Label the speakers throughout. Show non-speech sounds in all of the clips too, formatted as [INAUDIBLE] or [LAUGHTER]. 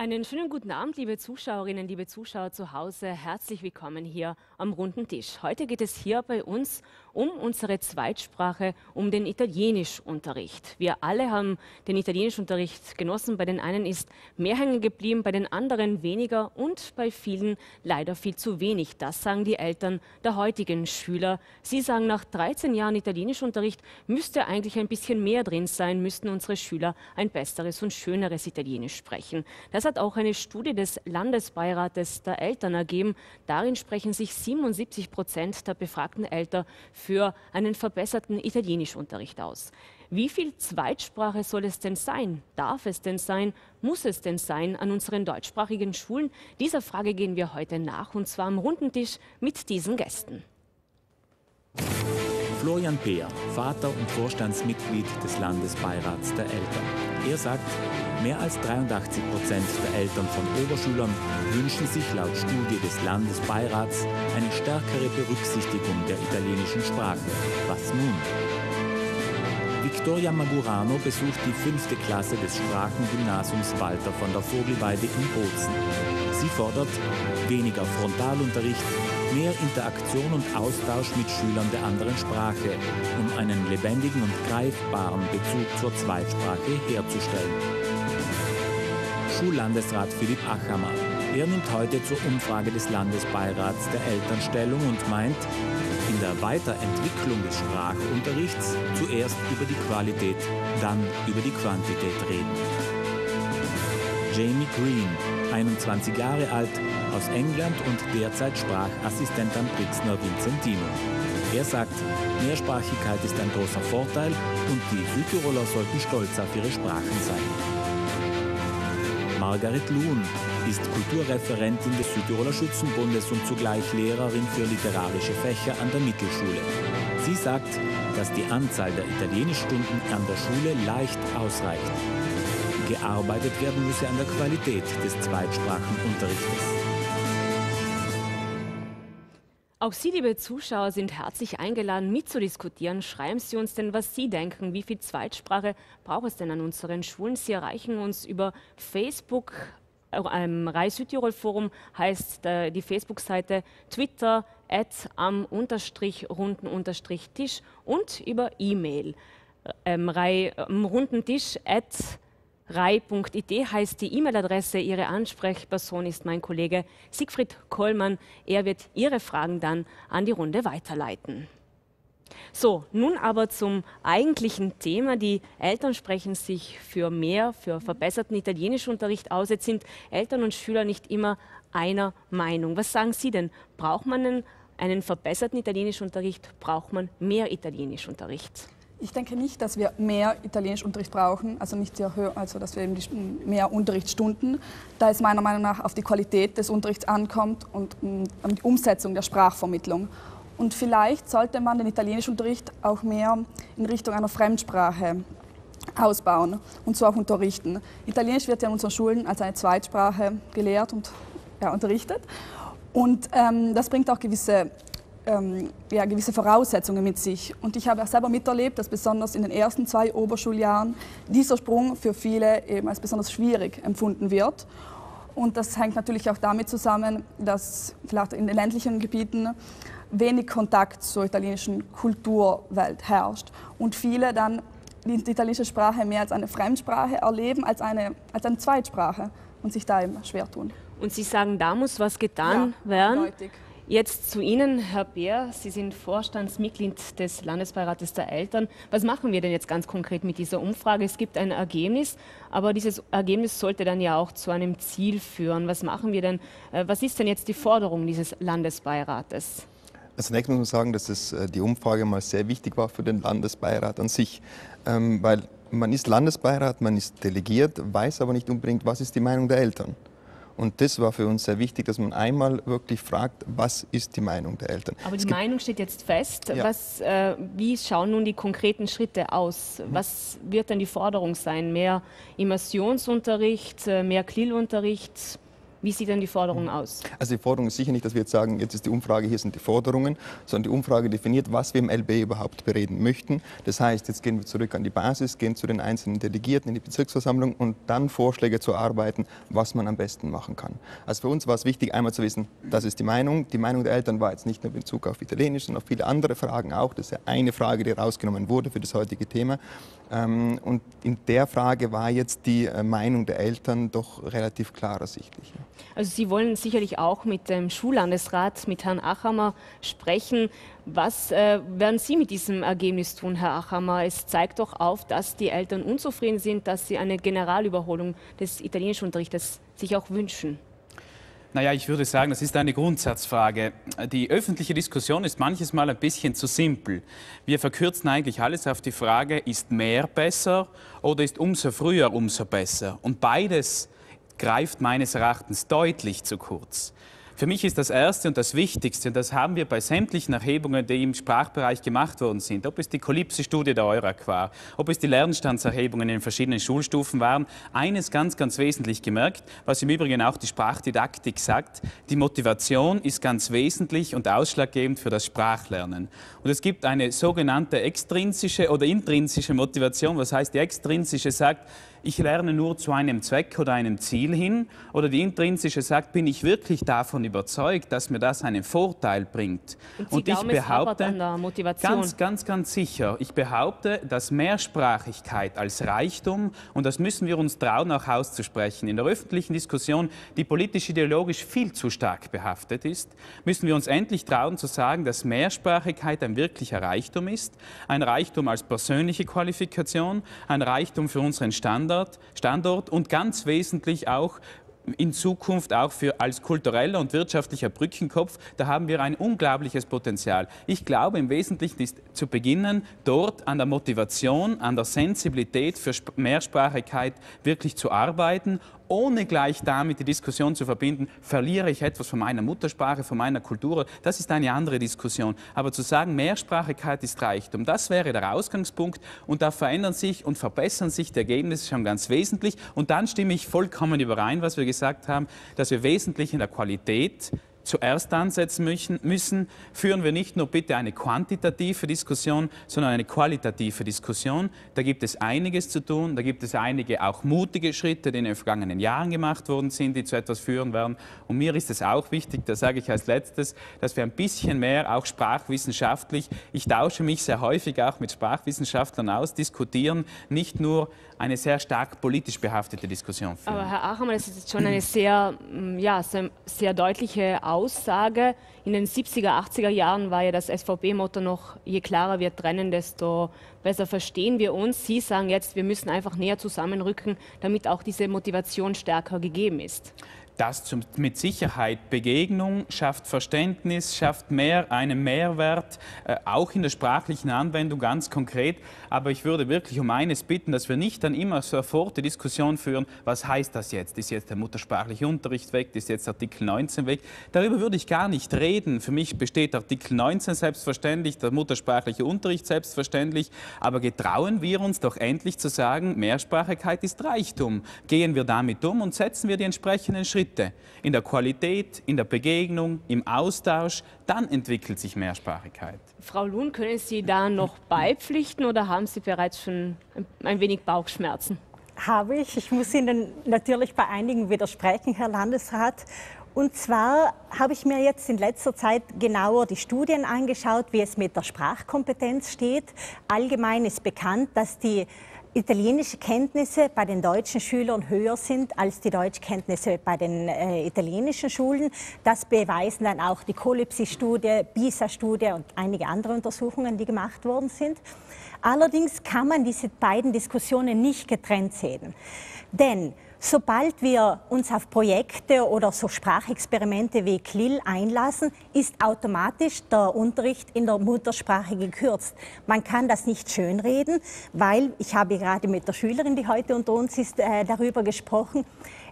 Speaker 1: Einen schönen guten Abend, liebe Zuschauerinnen, liebe Zuschauer zu Hause. Herzlich willkommen hier am runden Tisch. Heute geht es hier bei uns um unsere Zweitsprache, um den Italienischunterricht. Wir alle haben den Italienischunterricht genossen. Bei den einen ist mehr hängen geblieben, bei den anderen weniger und bei vielen leider viel zu wenig. Das sagen die Eltern der heutigen Schüler. Sie sagen, nach 13 Jahren Italienischunterricht müsste eigentlich ein bisschen mehr drin sein, müssten unsere Schüler ein besseres und schöneres Italienisch sprechen. Das hat auch eine Studie des Landesbeirates der Eltern ergeben. Darin sprechen sich 77 Prozent der befragten Eltern für einen verbesserten Italienischunterricht aus. Wie viel Zweitsprache soll es denn sein? Darf es denn sein? Muss es denn sein an unseren deutschsprachigen Schulen? Dieser Frage gehen wir heute nach und zwar am runden Tisch mit diesen Gästen.
Speaker 2: Florian Peer, Vater und Vorstandsmitglied des Landesbeirats der Eltern. Er sagt, Mehr als 83 Prozent der Eltern von Oberschülern wünschen sich laut Studie des Landesbeirats eine stärkere Berücksichtigung der italienischen Sprache. Was nun? Victoria Magurano besucht die fünfte Klasse des Sprachengymnasiums Walter von der Vogelweide in Bozen. Sie fordert weniger Frontalunterricht, mehr Interaktion und Austausch mit Schülern der anderen Sprache, um einen lebendigen und greifbaren Bezug zur Zweitsprache herzustellen. Schullandesrat Philipp Achammer. Er nimmt heute zur Umfrage des Landesbeirats der Eltern Stellung und meint, in der Weiterentwicklung des Sprachunterrichts zuerst über die Qualität, dann über die Quantität reden. Jamie Green, 21 Jahre alt, aus England und derzeit Sprachassistent am Brixner Vincentino. Er sagt, Mehrsprachigkeit ist ein großer Vorteil und die Südtiroler sollten stolz auf ihre Sprachen sein. Margaret Luhn ist Kulturreferentin des Südtiroler Schützenbundes und zugleich Lehrerin für literarische Fächer an der Mittelschule. Sie sagt, dass die Anzahl der Italienischstunden an der Schule leicht ausreicht. Gearbeitet werden müsse an der Qualität des Zweitsprachenunterrichtes.
Speaker 1: Auch Sie, liebe Zuschauer, sind herzlich eingeladen, mitzudiskutieren. Schreiben Sie uns denn, was Sie denken. Wie viel Zweitsprache braucht es denn an unseren Schulen? Sie erreichen uns über Facebook. Ähm, Reis Südtirol Forum heißt äh, die Facebook-Seite Twitter at am unterstrich runden unterstrich Tisch und über E-Mail ähm, ähm, runden Tisch at rei.it heißt die E-Mail-Adresse. Ihre Ansprechperson ist mein Kollege Siegfried Kollmann. Er wird Ihre Fragen dann an die Runde weiterleiten. So, nun aber zum eigentlichen Thema. Die Eltern sprechen sich für mehr, für verbesserten Italienischunterricht aus. Jetzt sind Eltern und Schüler nicht immer einer Meinung. Was sagen Sie denn? Braucht man einen, einen verbesserten Italienischunterricht? Braucht man mehr Italienischunterricht?
Speaker 3: Ich denke nicht, dass wir mehr Italienischunterricht brauchen, also nicht sehr höher, also dass wir eben die, mehr Unterrichtsstunden, da es meiner Meinung nach auf die Qualität des Unterrichts ankommt und um, um die Umsetzung der Sprachvermittlung. Und vielleicht sollte man den Italienischunterricht auch mehr in Richtung einer Fremdsprache ausbauen und so auch unterrichten. Italienisch wird ja in unseren Schulen als eine Zweitsprache gelehrt und ja, unterrichtet. Und ähm, das bringt auch gewisse ähm, ja, gewisse Voraussetzungen mit sich. Und ich habe auch selber miterlebt, dass besonders in den ersten zwei Oberschuljahren dieser Sprung für viele eben als besonders schwierig empfunden wird. Und das hängt natürlich auch damit zusammen, dass vielleicht in den ländlichen Gebieten wenig Kontakt zur italienischen Kulturwelt herrscht und viele dann die italienische Sprache mehr als eine Fremdsprache erleben als eine, als eine Zweitsprache und sich da eben schwer tun.
Speaker 1: Und Sie sagen, da muss was getan ja, werden. Eindeutig. Jetzt zu Ihnen, Herr Beer. Sie sind Vorstandsmitglied des Landesbeirates der Eltern. Was machen wir denn jetzt ganz konkret mit dieser Umfrage? Es gibt ein Ergebnis, aber dieses Ergebnis sollte dann ja auch zu einem Ziel führen. Was machen wir denn? Äh, was ist denn jetzt die Forderung dieses Landesbeirates?
Speaker 4: Zunächst muss man sagen, dass es, äh, die Umfrage mal sehr wichtig war für den Landesbeirat an sich, ähm, weil man ist Landesbeirat, man ist delegiert, weiß aber nicht unbedingt, was ist die Meinung der Eltern. Und das war für uns sehr wichtig, dass man einmal wirklich fragt, was ist die Meinung der Eltern.
Speaker 1: Aber die Meinung steht jetzt fest. Ja. Was, äh, wie schauen nun die konkreten Schritte aus? Was wird denn die Forderung sein? Mehr Immersionsunterricht, äh, mehr Klillunterricht? Wie sieht denn die Forderung aus?
Speaker 4: Also die Forderung ist sicher nicht, dass wir jetzt sagen, jetzt ist die Umfrage, hier sind die Forderungen, sondern die Umfrage definiert, was wir im LB überhaupt bereden möchten. Das heißt, jetzt gehen wir zurück an die Basis, gehen zu den einzelnen Delegierten in die Bezirksversammlung und dann Vorschläge zu erarbeiten, was man am besten machen kann. Also für uns war es wichtig, einmal zu wissen, das ist die Meinung. Die Meinung der Eltern war jetzt nicht nur in Bezug auf Italienisch, sondern auf viele andere Fragen auch. Das ist ja eine Frage, die rausgenommen wurde für das heutige Thema. Ähm, und in der Frage war jetzt die äh, Meinung der Eltern doch relativ klar ersichtlich.
Speaker 1: Also Sie wollen sicherlich auch mit dem Schullandesrat, mit Herrn Achammer sprechen. Was äh, werden Sie mit diesem Ergebnis tun, Herr Achammer? Es zeigt doch auf, dass die Eltern unzufrieden sind, dass sie eine Generalüberholung des Italienischunterrichtes sich auch wünschen.
Speaker 5: Naja, ich würde sagen, das ist eine Grundsatzfrage. Die öffentliche Diskussion ist manches Mal ein bisschen zu simpel. Wir verkürzen eigentlich alles auf die Frage, ist mehr besser oder ist umso früher umso besser? Und beides greift meines Erachtens deutlich zu kurz. Für mich ist das Erste und das Wichtigste, und das haben wir bei sämtlichen Erhebungen, die im Sprachbereich gemacht worden sind, ob es die Kolypsi-Studie der EURAC war, ob es die Lernstandserhebungen in den verschiedenen Schulstufen waren, eines ganz, ganz wesentlich gemerkt, was im Übrigen auch die Sprachdidaktik sagt, die Motivation ist ganz wesentlich und ausschlaggebend für das Sprachlernen. Und es gibt eine sogenannte extrinsische oder intrinsische Motivation, was heißt die extrinsische sagt, ich lerne nur zu einem Zweck oder einem Ziel hin. Oder die intrinsische sagt, bin ich wirklich davon überzeugt, dass mir das einen Vorteil bringt.
Speaker 1: Und, Und ich behaupte,
Speaker 5: ganz, ganz, ganz sicher, ich behaupte, dass Mehrsprachigkeit als Reichtum, und das müssen wir uns trauen, auch auszusprechen, in der öffentlichen Diskussion, die politisch-ideologisch viel zu stark behaftet ist, müssen wir uns endlich trauen zu sagen, dass Mehrsprachigkeit ein wirklicher Reichtum ist. Ein Reichtum als persönliche Qualifikation, ein Reichtum für unseren Standard Standort, Standort und ganz wesentlich auch in Zukunft auch für als kultureller und wirtschaftlicher Brückenkopf, da haben wir ein unglaubliches Potenzial. Ich glaube, im Wesentlichen ist zu beginnen, dort an der Motivation, an der Sensibilität für Mehrsprachigkeit wirklich zu arbeiten ohne gleich damit die Diskussion zu verbinden, verliere ich etwas von meiner Muttersprache, von meiner Kultur, das ist eine andere Diskussion. Aber zu sagen, Mehrsprachigkeit ist Reichtum, das wäre der Ausgangspunkt und da verändern sich und verbessern sich die Ergebnisse schon ganz wesentlich. Und dann stimme ich vollkommen überein, was wir gesagt haben, dass wir wesentlich in der Qualität zuerst ansetzen müssen, führen wir nicht nur bitte eine quantitative Diskussion, sondern eine qualitative Diskussion. Da gibt es einiges zu tun, da gibt es einige auch mutige Schritte, die in den vergangenen Jahren gemacht worden sind, die zu etwas führen werden. Und mir ist es auch wichtig, das sage ich als letztes, dass wir ein bisschen mehr auch sprachwissenschaftlich, ich tausche mich sehr häufig auch mit Sprachwissenschaftlern aus, diskutieren, nicht nur eine sehr stark politisch behaftete Diskussion führen.
Speaker 1: Aber Herr Achamann, das ist jetzt schon eine sehr, mm, ja, sehr deutliche Aussage. In den 70er, 80er Jahren war ja das SVP-Motto noch, je klarer wir trennen, desto besser verstehen wir uns. Sie sagen jetzt, wir müssen einfach näher zusammenrücken, damit auch diese Motivation stärker gegeben ist
Speaker 5: das zum, mit Sicherheit Begegnung schafft Verständnis, schafft mehr einen Mehrwert, äh, auch in der sprachlichen Anwendung ganz konkret. Aber ich würde wirklich um eines bitten, dass wir nicht dann immer sofort die Diskussion führen, was heißt das jetzt? Ist jetzt der muttersprachliche Unterricht weg? Ist jetzt Artikel 19 weg? Darüber würde ich gar nicht reden. Für mich besteht Artikel 19 selbstverständlich, der muttersprachliche Unterricht selbstverständlich. Aber getrauen wir uns doch endlich zu sagen, Mehrsprachigkeit ist Reichtum. Gehen wir damit um und setzen wir die entsprechenden Schritte Schritte in der Qualität, in der Begegnung, im Austausch, dann entwickelt sich Mehrsprachigkeit.
Speaker 1: Frau Luhn, können Sie da noch beipflichten oder haben Sie bereits schon ein wenig Bauchschmerzen?
Speaker 6: Habe ich. Ich muss Ihnen natürlich bei einigen widersprechen, Herr Landesrat. Und zwar habe ich mir jetzt in letzter Zeit genauer die Studien angeschaut, wie es mit der Sprachkompetenz steht. Allgemein ist bekannt, dass die italienische Kenntnisse bei den deutschen Schülern höher sind als die Deutschkenntnisse bei den äh, italienischen Schulen. Das beweisen dann auch die Colipsi-Studie, PISA-Studie und einige andere Untersuchungen, die gemacht worden sind. Allerdings kann man diese beiden Diskussionen nicht getrennt sehen. Denn Sobald wir uns auf Projekte oder so Sprachexperimente wie CLIL einlassen, ist automatisch der Unterricht in der Muttersprache gekürzt. Man kann das nicht schönreden, weil ich habe gerade mit der Schülerin, die heute unter uns ist, äh, darüber gesprochen.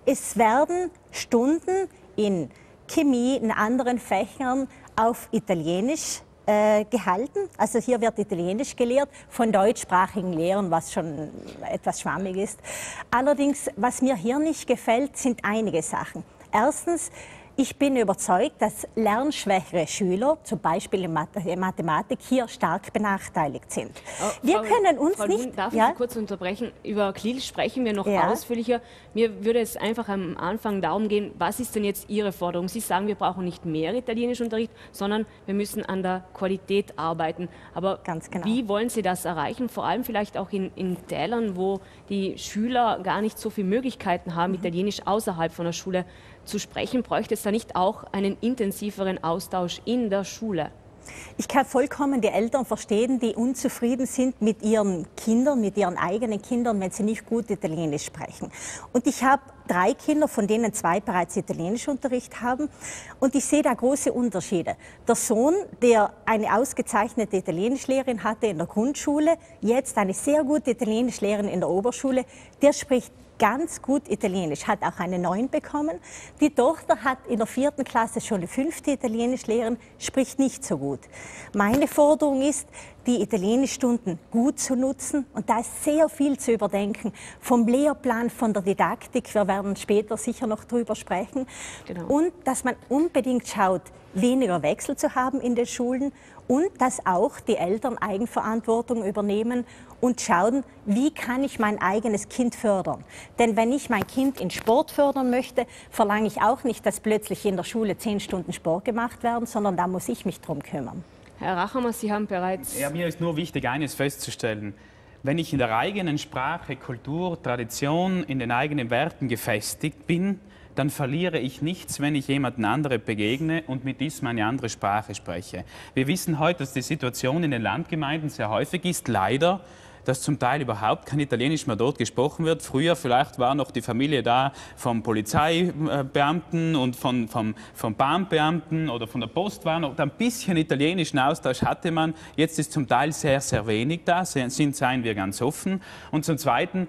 Speaker 6: Es werden Stunden in Chemie, in anderen Fächern auf Italienisch äh, gehalten. Also hier wird Italienisch gelehrt von deutschsprachigen Lehrern, was schon etwas schwammig ist. Allerdings, was mir hier nicht gefällt, sind einige Sachen. Erstens, ich bin überzeugt, dass lernschwächere Schüler, zum Beispiel in Mathematik, hier stark benachteiligt sind.
Speaker 1: Oh, wir Frau, können uns Frau nicht. Lund, darf ja? ich kurz unterbrechen? Über Klil sprechen wir noch ja. ausführlicher. Mir würde es einfach am Anfang darum gehen, was ist denn jetzt Ihre Forderung? Sie sagen, wir brauchen nicht mehr Italienischunterricht, sondern wir müssen an der Qualität arbeiten. Aber genau. wie wollen Sie das erreichen? Vor allem vielleicht auch in, in Tälern, wo die Schüler gar nicht so viele Möglichkeiten haben, mhm. Italienisch außerhalb von der Schule zu sprechen, bräuchte es da nicht auch einen intensiveren Austausch in der Schule?
Speaker 6: Ich kann vollkommen die Eltern verstehen, die unzufrieden sind mit ihren Kindern, mit ihren eigenen Kindern, wenn sie nicht gut Italienisch sprechen. Und ich habe drei Kinder, von denen zwei bereits Italienischunterricht haben. Und ich sehe da große Unterschiede. Der Sohn, der eine ausgezeichnete Italienischlehrerin hatte in der Grundschule, jetzt eine sehr gute Italienischlehrerin in der Oberschule, der spricht ganz gut Italienisch, hat auch eine 9 bekommen. Die Tochter hat in der vierten Klasse schon eine fünfte Italienischlehrerin, spricht nicht so gut. Meine Forderung ist, die Italienischstunden gut zu nutzen und da ist sehr viel zu überdenken. Vom Lehrplan, von der Didaktik, wir werden später sicher noch drüber sprechen. Genau. Und dass man unbedingt schaut, weniger Wechsel zu haben in den Schulen und dass auch die Eltern Eigenverantwortung übernehmen und schauen, wie kann ich mein eigenes Kind fördern. Denn wenn ich mein Kind in Sport fördern möchte, verlange ich auch nicht, dass plötzlich in der Schule zehn Stunden Sport gemacht werden, sondern da muss ich mich drum kümmern.
Speaker 1: Herr Rachamer, Sie haben bereits...
Speaker 5: Ja, mir ist nur wichtig, eines festzustellen. Wenn ich in der eigenen Sprache, Kultur, Tradition, in den eigenen Werten gefestigt bin, dann verliere ich nichts, wenn ich jemanden anderen begegne und mit diesem eine andere Sprache spreche. Wir wissen heute, dass die Situation in den Landgemeinden sehr häufig ist, leider, dass zum Teil überhaupt kein Italienisch mehr dort gesprochen wird. Früher vielleicht war noch die Familie da vom Polizeibeamten und von, vom, vom Bahnbeamten oder von der Post war noch ein bisschen italienischen Austausch hatte man. Jetzt ist zum Teil sehr, sehr wenig da, sind, seien wir ganz offen. Und zum Zweiten,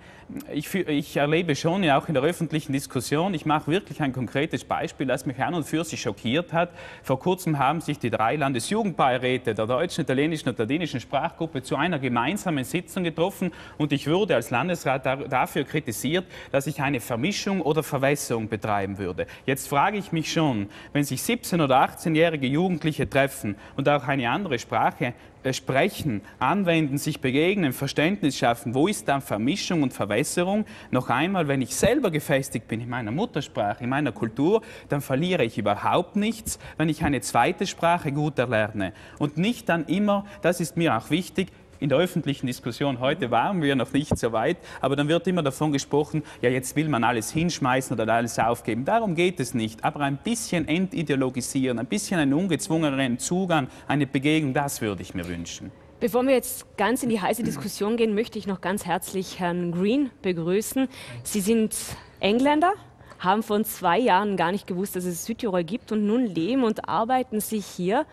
Speaker 5: ich, ich, erlebe schon ja auch in der öffentlichen Diskussion, ich mache wirklich ein konkretes Beispiel, das mich an und für sich schockiert hat. Vor kurzem haben sich die drei Landesjugendbeiräte der deutschen, italienischen und ladinischen Sprachgruppe zu einer gemeinsamen Sitzung getroffen und ich wurde als Landesrat dafür kritisiert, dass ich eine Vermischung oder Verwässerung betreiben würde. Jetzt frage ich mich schon, wenn sich 17- oder 18-jährige Jugendliche treffen und auch eine andere Sprache äh, sprechen, anwenden, sich begegnen, Verständnis schaffen, wo ist dann Vermischung und Verwässerung? Noch einmal, wenn ich selber gefestigt bin in meiner Muttersprache, in meiner Kultur, dann verliere ich überhaupt nichts, wenn ich eine zweite Sprache gut erlerne. Und nicht dann immer, das ist mir auch wichtig, in der öffentlichen Diskussion heute waren wir noch nicht so weit, aber dann wird immer davon gesprochen, ja, jetzt will man alles hinschmeißen oder alles aufgeben. Darum geht es nicht. Aber ein bisschen entideologisieren, ein bisschen einen ungezwungenen Zugang, eine Begegnung, das würde ich mir wünschen.
Speaker 1: Bevor wir jetzt ganz in die heiße Diskussion gehen, möchte ich noch ganz herzlich Herrn Green begrüßen. Sie sind Engländer, haben vor zwei Jahren gar nicht gewusst, dass es Südtirol gibt und nun leben und arbeiten Sie hier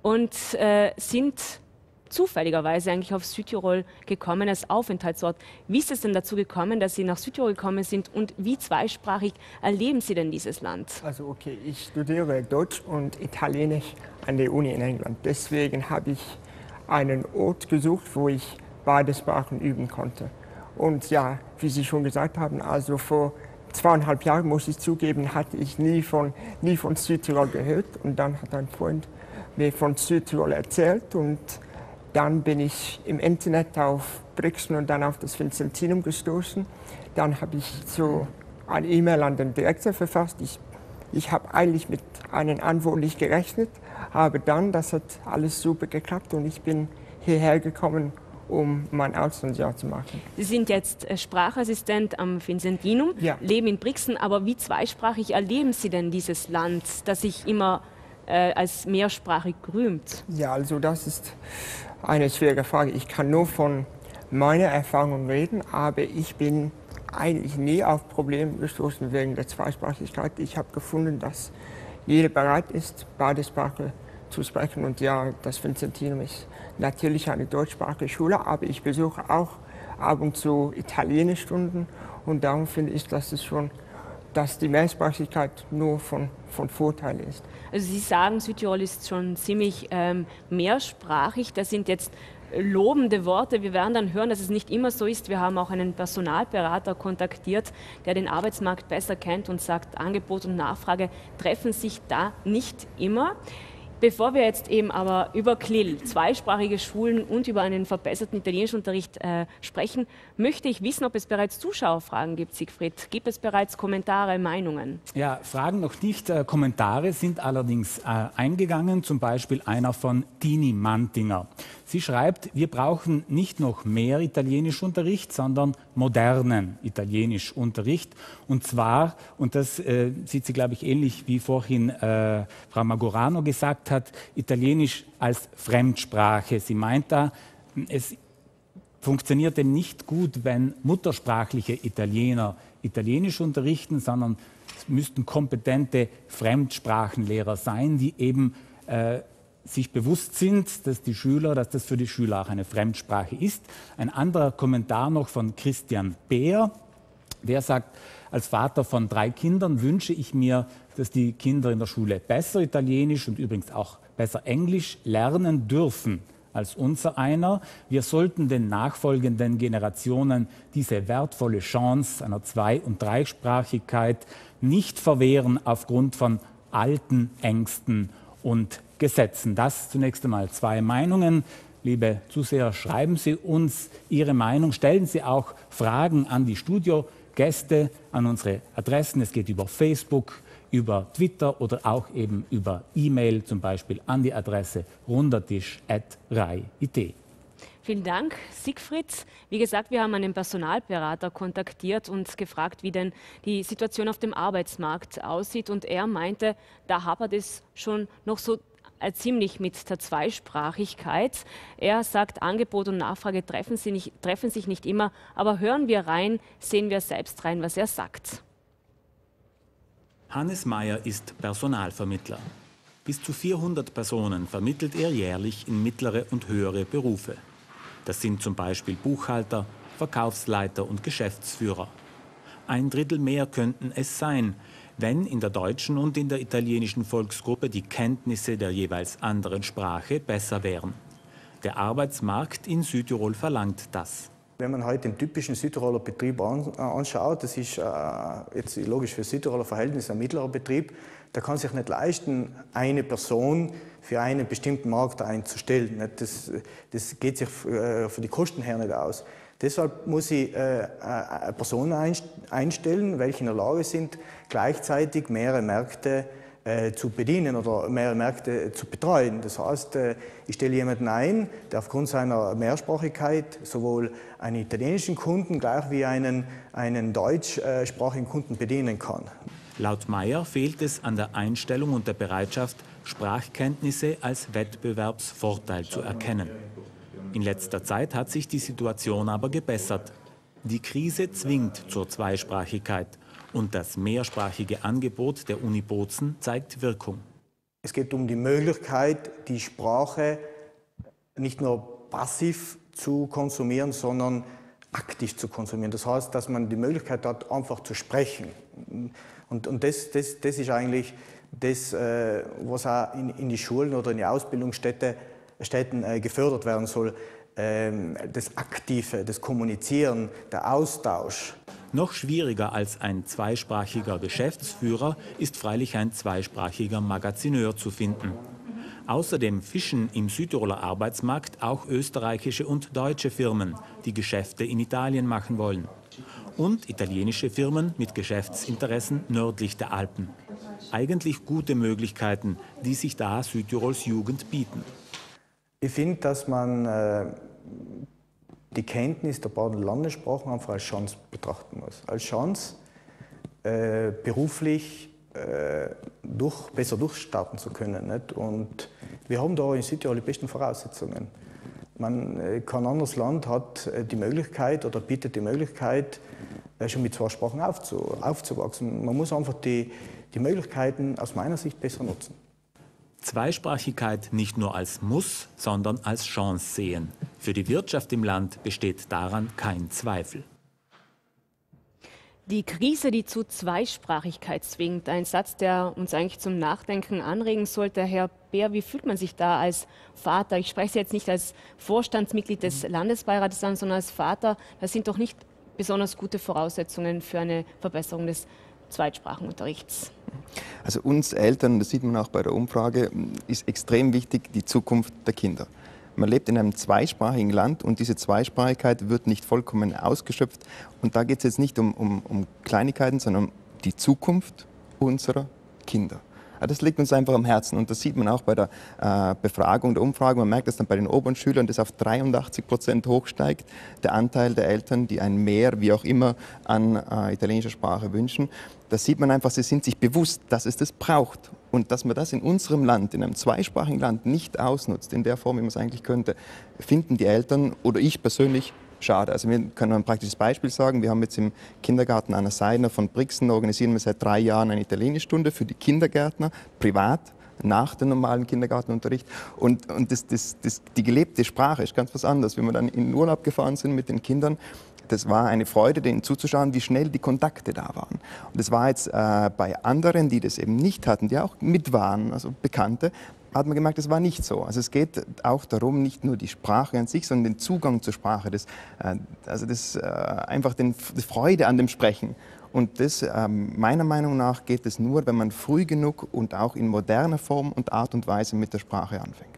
Speaker 1: und äh, sind zufälligerweise eigentlich auf Südtirol gekommen als Aufenthaltsort. Wie ist es denn dazu gekommen, dass Sie nach Südtirol gekommen sind und wie zweisprachig erleben Sie denn dieses Land?
Speaker 7: Also okay, ich studiere Deutsch und Italienisch an der Uni in England. Deswegen habe ich einen Ort gesucht, wo ich beide Sprachen üben konnte. Und ja, wie Sie schon gesagt haben, also vor zweieinhalb Jahren, muss ich zugeben, hatte ich nie von, nie von Südtirol gehört. Und dann hat ein Freund mir von Südtirol erzählt und dann bin ich im Internet auf Brixen und dann auf das Vincentinum gestoßen. Dann habe ich so eine E-Mail an den Direktor verfasst. Ich, ich habe eigentlich mit einer Antwort nicht gerechnet, aber dann, das hat alles super geklappt und ich bin hierher gekommen, um mein Auslandsjahr zu machen.
Speaker 1: Sie sind jetzt äh, Sprachassistent am Vincentinum, ja. leben in Brixen, aber wie zweisprachig erleben Sie denn dieses Land, das sich immer äh, als mehrsprachig rühmt?
Speaker 7: Ja, also das ist eine schwere Frage. Ich kann nur von meiner Erfahrung reden, aber ich bin eigentlich nie auf Probleme gestoßen wegen der Zweisprachigkeit. Ich habe gefunden, dass jeder bereit ist, beide Sprachen zu sprechen. Und ja, das Vincentinum ist natürlich eine deutschsprachige Schule, aber ich besuche auch ab und zu Italienischstunden und darum finde ich, dass es schon dass die Mehrsprachigkeit nur von, von Vorteil ist.
Speaker 1: Also Sie sagen, Südtirol ist schon ziemlich ähm, mehrsprachig. Da sind jetzt lobende Worte. Wir werden dann hören, dass es nicht immer so ist. Wir haben auch einen Personalberater kontaktiert, der den Arbeitsmarkt besser kennt und sagt, Angebot und Nachfrage treffen sich da nicht immer. Bevor wir jetzt eben aber über CLIL, zweisprachige Schulen und über einen verbesserten Italienischunterricht äh, sprechen, möchte ich wissen, ob es bereits Zuschauerfragen gibt, Siegfried. Gibt es bereits Kommentare, Meinungen?
Speaker 2: Ja, Fragen noch nicht. Äh, Kommentare sind allerdings äh, eingegangen, zum Beispiel einer von Tini Mantinger. Sie schreibt, wir brauchen nicht noch mehr Italienischunterricht, sondern modernen Italienischunterricht. Und zwar, und das äh, sieht sie, glaube ich, ähnlich wie vorhin äh, Frau Magorano gesagt hat, Italienisch als Fremdsprache. Sie meint da, es funktioniert denn nicht gut, wenn muttersprachliche Italiener Italienisch unterrichten, sondern es müssten kompetente Fremdsprachenlehrer sein, die eben äh, sich bewusst sind, dass die Schüler, dass das für die Schüler auch eine Fremdsprache ist. Ein anderer Kommentar noch von Christian Beer, der sagt, als Vater von drei Kindern wünsche ich mir, dass die Kinder in der Schule besser Italienisch und übrigens auch besser Englisch lernen dürfen als unser einer. Wir sollten den nachfolgenden Generationen diese wertvolle Chance einer Zwei- und Dreisprachigkeit nicht verwehren aufgrund von alten Ängsten und Gesetzen. Das zunächst einmal zwei Meinungen. Liebe Zuseher, schreiben Sie uns Ihre Meinung, stellen Sie auch Fragen an die Studiogäste, an unsere Adressen. Es geht über Facebook, über Twitter oder auch eben über E-Mail, zum Beispiel an die Adresse rundertisch.rai.it.
Speaker 1: Vielen Dank, Siegfried. Wie gesagt, wir haben einen Personalberater kontaktiert und gefragt, wie denn die Situation auf dem Arbeitsmarkt aussieht. Und er meinte, da hapert es schon noch so ziemlich mit der Zweisprachigkeit. Er sagt, Angebot und Nachfrage treffen, nicht, treffen sich nicht immer, aber hören wir rein, sehen wir selbst rein, was er sagt.
Speaker 2: Hannes Meyer ist Personalvermittler. Bis zu 400 Personen vermittelt er jährlich in mittlere und höhere Berufe. Das sind zum Beispiel Buchhalter, Verkaufsleiter und Geschäftsführer. Ein Drittel mehr könnten es sein, wenn in der deutschen und in der italienischen Volksgruppe die Kenntnisse der jeweils anderen Sprache besser wären. Der Arbeitsmarkt in Südtirol verlangt das.
Speaker 8: Wenn man heute den typischen Südtiroler Betrieb anschaut, das ist äh, jetzt logisch für Südtiroler Verhältnisse ein mittlerer Betrieb, da kann sich nicht leisten, eine Person für einen bestimmten Markt einzustellen. Das, das geht sich äh, für die Kosten her nicht aus. Deshalb muss ich äh, äh Personen einstellen, welche in der Lage sind, gleichzeitig mehrere Märkte äh, zu bedienen oder mehrere Märkte zu betreuen. Das heißt, äh, ich stelle jemanden ein, der aufgrund seiner Mehrsprachigkeit sowohl einen italienischen Kunden gleich wie einen, einen deutschsprachigen Kunden bedienen kann.
Speaker 2: Laut Meyer fehlt es an der Einstellung und der Bereitschaft, Sprachkenntnisse als Wettbewerbsvorteil zu erkennen. In letzter Zeit hat sich die Situation aber gebessert. Die Krise zwingt zur Zweisprachigkeit und das mehrsprachige Angebot der Uni Bozen zeigt Wirkung.
Speaker 8: Es geht um die Möglichkeit, die Sprache nicht nur passiv zu konsumieren, sondern aktiv zu konsumieren. Das heißt, dass man die Möglichkeit hat, einfach zu sprechen. Und, und das, das, das ist eigentlich das, äh, was auch in, in die Schulen oder in die Ausbildungsstätten Städten äh, gefördert werden soll. Ähm, das Aktive, das Kommunizieren, der Austausch.
Speaker 2: Noch schwieriger als ein zweisprachiger Geschäftsführer ist freilich ein zweisprachiger Magazineur zu finden. Außerdem fischen im Südtiroler Arbeitsmarkt auch österreichische und deutsche Firmen, die Geschäfte in Italien machen wollen. Und italienische Firmen mit Geschäftsinteressen nördlich der Alpen. Eigentlich gute Möglichkeiten, die sich da Südtirols Jugend bieten.
Speaker 8: Ich finde, dass man äh, die Kenntnis der beiden Landessprachen einfach als Chance betrachten muss. Als Chance, äh, beruflich äh, durch, besser durchstarten zu können. Nicht? Und wir haben da in Südtirol die besten Voraussetzungen. Man, kein anderes Land hat die Möglichkeit oder bietet die Möglichkeit, schon mit zwei Sprachen aufzu, aufzuwachsen. Man muss einfach die, die Möglichkeiten aus meiner Sicht besser nutzen.
Speaker 2: Zweisprachigkeit nicht nur als Muss, sondern als Chance sehen. Für die Wirtschaft im Land besteht daran kein Zweifel.
Speaker 1: Die Krise, die zu Zweisprachigkeit zwingt, ein Satz, der uns eigentlich zum Nachdenken anregen sollte. Herr Bär, wie fühlt man sich da als Vater? Ich spreche jetzt nicht als Vorstandsmitglied des Landesbeirates an, sondern als Vater. Das sind doch nicht besonders gute Voraussetzungen für eine Verbesserung des Zweitsprachenunterrichts.
Speaker 4: Also uns Eltern, das sieht man auch bei der Umfrage, ist extrem wichtig die Zukunft der Kinder. Man lebt in einem zweisprachigen Land und diese Zweisprachigkeit wird nicht vollkommen ausgeschöpft. Und da geht es jetzt nicht um, um, um Kleinigkeiten, sondern um die Zukunft unserer Kinder. Das liegt uns einfach am Herzen und das sieht man auch bei der äh, Befragung, der Umfrage. Man merkt, dass dann bei den oberen Schülern das auf 83 Prozent hochsteigt, der Anteil der Eltern, die ein Mehr, wie auch immer, an äh, italienischer Sprache wünschen. Da sieht man einfach, sie sind sich bewusst, dass es das braucht und dass man das in unserem Land, in einem zweisprachigen Land, nicht ausnutzt, in der Form, wie man es eigentlich könnte, finden die Eltern oder ich persönlich schade. Also wir können ein praktisches Beispiel sagen. Wir haben jetzt im Kindergarten Anna Seidner von Brixen organisieren wir seit drei Jahren eine Italienischstunde für die Kindergärtner, privat nach dem normalen Kindergartenunterricht. Und, und das, das, das, die gelebte Sprache ist ganz was anderes. Wenn wir dann in den Urlaub gefahren sind mit den Kindern, das war eine Freude, denen zuzuschauen, wie schnell die Kontakte da waren. Und das war jetzt äh, bei anderen, die das eben nicht hatten, die auch mit waren, also Bekannte, hat man gemerkt, das war nicht so. Also es geht auch darum, nicht nur die Sprache an sich, sondern den Zugang zur Sprache, das, äh, also das, äh, einfach den, die Freude an dem Sprechen. Und das, ähm, meiner Meinung nach, geht es nur, wenn man früh genug und auch in moderner Form und Art und Weise mit der Sprache anfängt.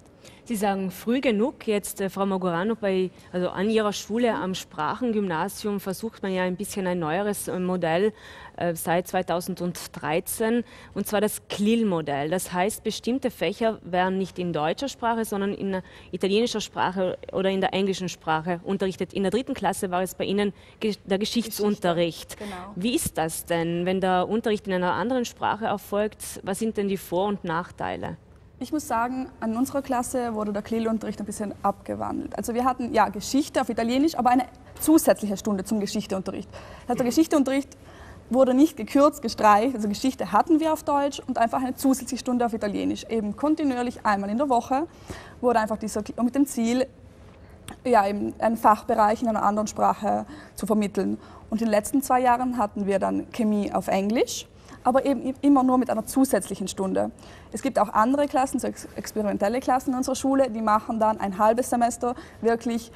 Speaker 1: Sie sagen früh genug. Jetzt, äh, Frau Mogorano, bei, also an Ihrer Schule am Sprachengymnasium versucht man ja ein bisschen ein neueres äh, Modell äh, seit 2013, und zwar das CLIL-Modell. Das heißt, bestimmte Fächer werden nicht in deutscher Sprache, sondern in italienischer Sprache oder in der englischen Sprache unterrichtet. In der dritten Klasse war es bei Ihnen der Geschichtsunterricht. Geschichte, genau. Wie ist das denn, wenn der Unterricht in einer anderen Sprache erfolgt? Was sind denn die Vor- und Nachteile?
Speaker 3: Ich muss sagen, an unserer Klasse wurde der Klele-Unterricht ein bisschen abgewandelt. Also wir hatten ja Geschichte auf Italienisch, aber eine zusätzliche Stunde zum Geschichteunterricht. Also der Geschichteunterricht wurde nicht gekürzt, gestreicht. Also Geschichte hatten wir auf Deutsch und einfach eine zusätzliche Stunde auf Italienisch. Eben kontinuierlich einmal in der Woche wurde einfach dieser, mit dem Ziel, ja, eben einen Fachbereich in einer anderen Sprache zu vermitteln. Und in den letzten zwei Jahren hatten wir dann Chemie auf Englisch aber eben immer nur mit einer zusätzlichen Stunde. Es gibt auch andere Klassen, so experimentelle Klassen in unserer Schule, die machen dann ein halbes Semester wirklich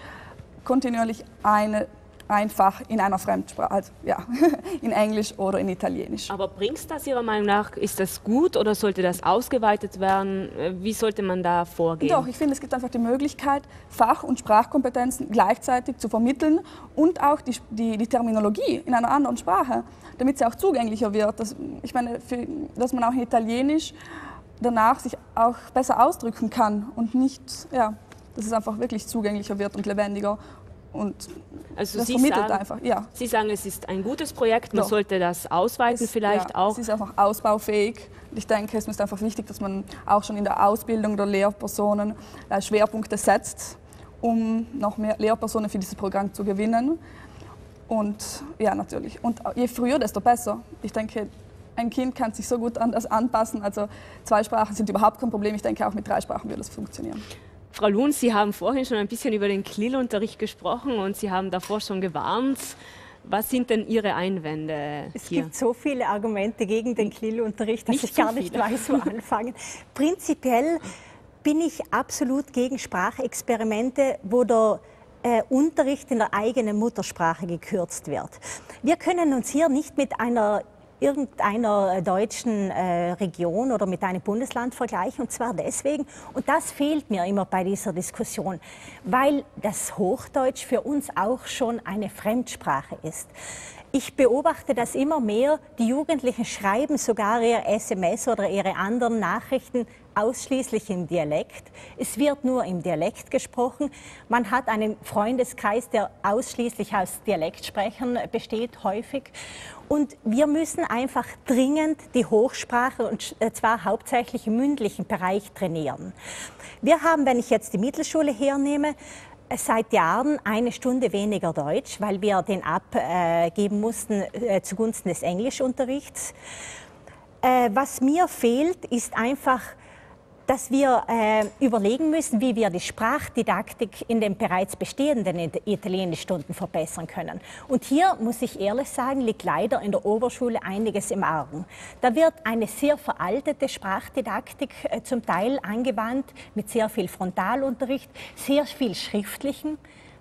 Speaker 3: kontinuierlich eine einfach in einer Fremdsprache, also, ja, [LAUGHS] in Englisch oder in Italienisch.
Speaker 1: Aber bringt das Ihrer Meinung nach, ist das gut oder sollte das ausgeweitet werden? Wie sollte man da vorgehen?
Speaker 3: Doch, ich finde, es gibt einfach die Möglichkeit, Fach- und Sprachkompetenzen gleichzeitig zu vermitteln und auch die, die, die Terminologie in einer anderen Sprache, damit sie auch zugänglicher wird. Das, ich meine, für, dass man auch in Italienisch danach sich auch besser ausdrücken kann und nicht, ja, dass es einfach wirklich zugänglicher wird und lebendiger und
Speaker 1: also das Sie vermittelt sagen, einfach. Ja. Sie sagen, es ist ein gutes Projekt, man Doch. sollte das ausweiten
Speaker 3: es,
Speaker 1: vielleicht
Speaker 3: ja,
Speaker 1: auch.
Speaker 3: Es ist einfach ausbaufähig. Ich denke, es ist einfach wichtig, dass man auch schon in der Ausbildung der Lehrpersonen äh, Schwerpunkte setzt, um noch mehr Lehrpersonen für dieses Programm zu gewinnen. Und ja, natürlich. Und je früher, desto besser. Ich denke, ein Kind kann sich so gut an das anpassen. Also zwei Sprachen sind überhaupt kein Problem. Ich denke, auch mit drei Sprachen würde es funktionieren.
Speaker 1: Frau Luhn, Sie haben vorhin schon ein bisschen über den Klillunterricht gesprochen und Sie haben davor schon gewarnt. Was sind denn Ihre Einwände?
Speaker 6: Es hier? gibt so viele Argumente gegen den Klillunterricht, dass nicht ich gar nicht weiß, wo [LAUGHS] anfangen. Prinzipiell bin ich absolut gegen Sprachexperimente, wo der äh, Unterricht in der eigenen Muttersprache gekürzt wird. Wir können uns hier nicht mit einer irgendeiner deutschen äh, Region oder mit einem Bundesland vergleichen. Und zwar deswegen, und das fehlt mir immer bei dieser Diskussion, weil das Hochdeutsch für uns auch schon eine Fremdsprache ist. Ich beobachte das immer mehr. Die Jugendlichen schreiben sogar ihre SMS oder ihre anderen Nachrichten ausschließlich im Dialekt. Es wird nur im Dialekt gesprochen. Man hat einen Freundeskreis, der ausschließlich aus Dialektsprechern besteht, häufig. Und wir müssen einfach dringend die Hochsprache, und äh, zwar hauptsächlich im mündlichen Bereich, trainieren. Wir haben, wenn ich jetzt die Mittelschule hernehme, seit Jahren eine Stunde weniger Deutsch, weil wir den abgeben mussten äh, zugunsten des Englischunterrichts. Äh, was mir fehlt, ist einfach dass wir äh, überlegen müssen, wie wir die Sprachdidaktik in den bereits bestehenden Italienischstunden verbessern können. Und hier muss ich ehrlich sagen, liegt leider in der Oberschule einiges im Argen. Da wird eine sehr veraltete Sprachdidaktik äh, zum Teil angewandt mit sehr viel Frontalunterricht, sehr viel schriftlichen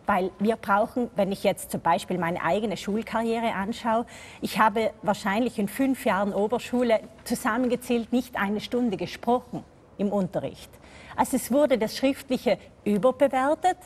Speaker 6: weil wir brauchen, wenn ich jetzt zum Beispiel meine eigene Schulkarriere anschaue, ich habe wahrscheinlich in fünf Jahren Oberschule zusammengezählt nicht eine Stunde gesprochen im Unterricht. Also es wurde das Schriftliche überbewertet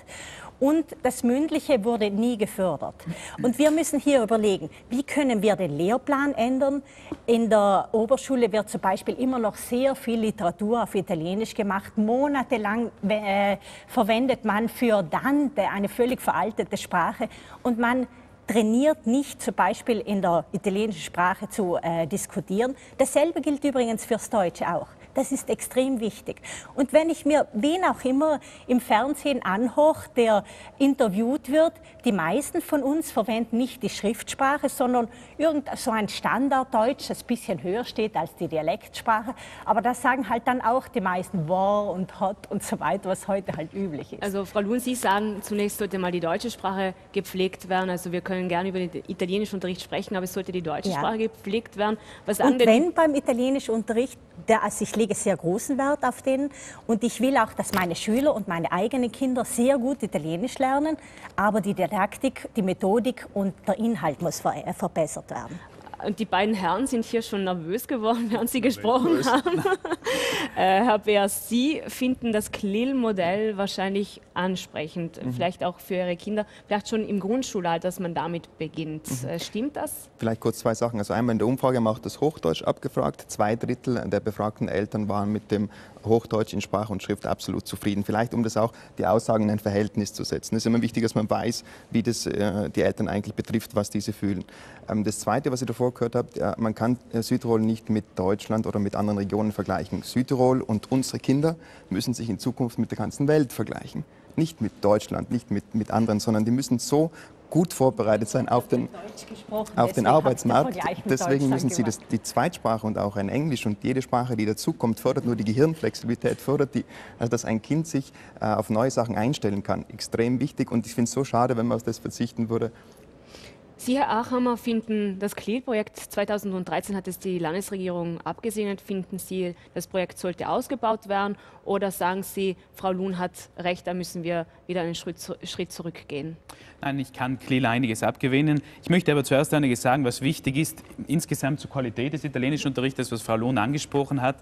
Speaker 6: und das Mündliche wurde nie gefördert. Und wir müssen hier überlegen, wie können wir den Lehrplan ändern. In der Oberschule wird zum Beispiel immer noch sehr viel Literatur auf Italienisch gemacht. Monatelang äh, verwendet man für Dante eine völlig veraltete Sprache und man trainiert nicht zum Beispiel in der italienischen Sprache zu äh, diskutieren. Dasselbe gilt übrigens fürs Deutsche auch. Das ist extrem wichtig. Und wenn ich mir wen auch immer im Fernsehen anhoch, der interviewt wird, die meisten von uns verwenden nicht die Schriftsprache, sondern irgend so ein Standarddeutsch, das ein bisschen höher steht als die Dialektsprache. Aber das sagen halt dann auch die meisten war und hot und so weiter, was heute halt üblich ist.
Speaker 1: Also Frau Luhn, Sie sagen, zunächst sollte mal die deutsche Sprache gepflegt werden. Also wir können gerne über den italienischen Unterricht sprechen, aber es sollte die deutsche ja. Sprache gepflegt werden.
Speaker 6: Was und wenn beim italienischen Unterricht, der, also ich lege sehr großen Wert auf den und ich will auch, dass meine Schüler und meine eigenen Kinder sehr gut Italienisch lernen, aber die Didaktik, die Methodik und der Inhalt muss ver verbessert werden.
Speaker 1: Und die beiden Herren sind hier schon nervös geworden, [LAUGHS] während sie gesprochen haben. [LAUGHS] äh, Herr Beer, Sie finden das KLIL-Modell wahrscheinlich ansprechend, mhm. vielleicht auch für Ihre Kinder, vielleicht schon im Grundschulalter, dass man damit beginnt. Mhm. Äh, stimmt das?
Speaker 4: Vielleicht kurz zwei Sachen. Also einmal in der Umfrage haben wir auch das Hochdeutsch abgefragt. Zwei Drittel der befragten Eltern waren mit dem Hochdeutsch in Sprache und Schrift absolut zufrieden. Vielleicht, um das auch die Aussagen in ein Verhältnis zu setzen. Es ist immer wichtig, dass man weiß, wie das äh, die Eltern eigentlich betrifft, was diese fühlen. Ähm, das Zweite, was ich davor gehört habe, ja, man kann äh, Südtirol nicht mit Deutschland oder mit anderen Regionen vergleichen. Südtirol und unsere Kinder müssen sich in Zukunft mit der ganzen Welt vergleichen. Nicht mit Deutschland, nicht mit, mit anderen, sondern die müssen so gut vorbereitet sein auf den, auf den Arbeitsmarkt. Deswegen müssen sie das, die Zweitsprache und auch ein Englisch und jede Sprache, die dazukommt, fördert nur die Gehirnflexibilität, fördert die, also dass ein Kind sich äh, auf neue Sachen einstellen kann. Extrem wichtig und ich finde es so schade, wenn man auf das verzichten würde.
Speaker 1: Sie, Herr Achammer, finden, das CLIL-Projekt 2013 hat es die Landesregierung abgesegnet. Finden Sie, das Projekt sollte ausgebaut werden? Oder sagen Sie, Frau Luhn hat recht, da müssen wir wieder einen Schritt, Schritt zurückgehen?
Speaker 5: Nein, ich kann CLIL einiges abgewinnen. Ich möchte aber zuerst einiges sagen, was wichtig ist, insgesamt zur Qualität des italienischen Unterrichts, was Frau Lohn angesprochen hat.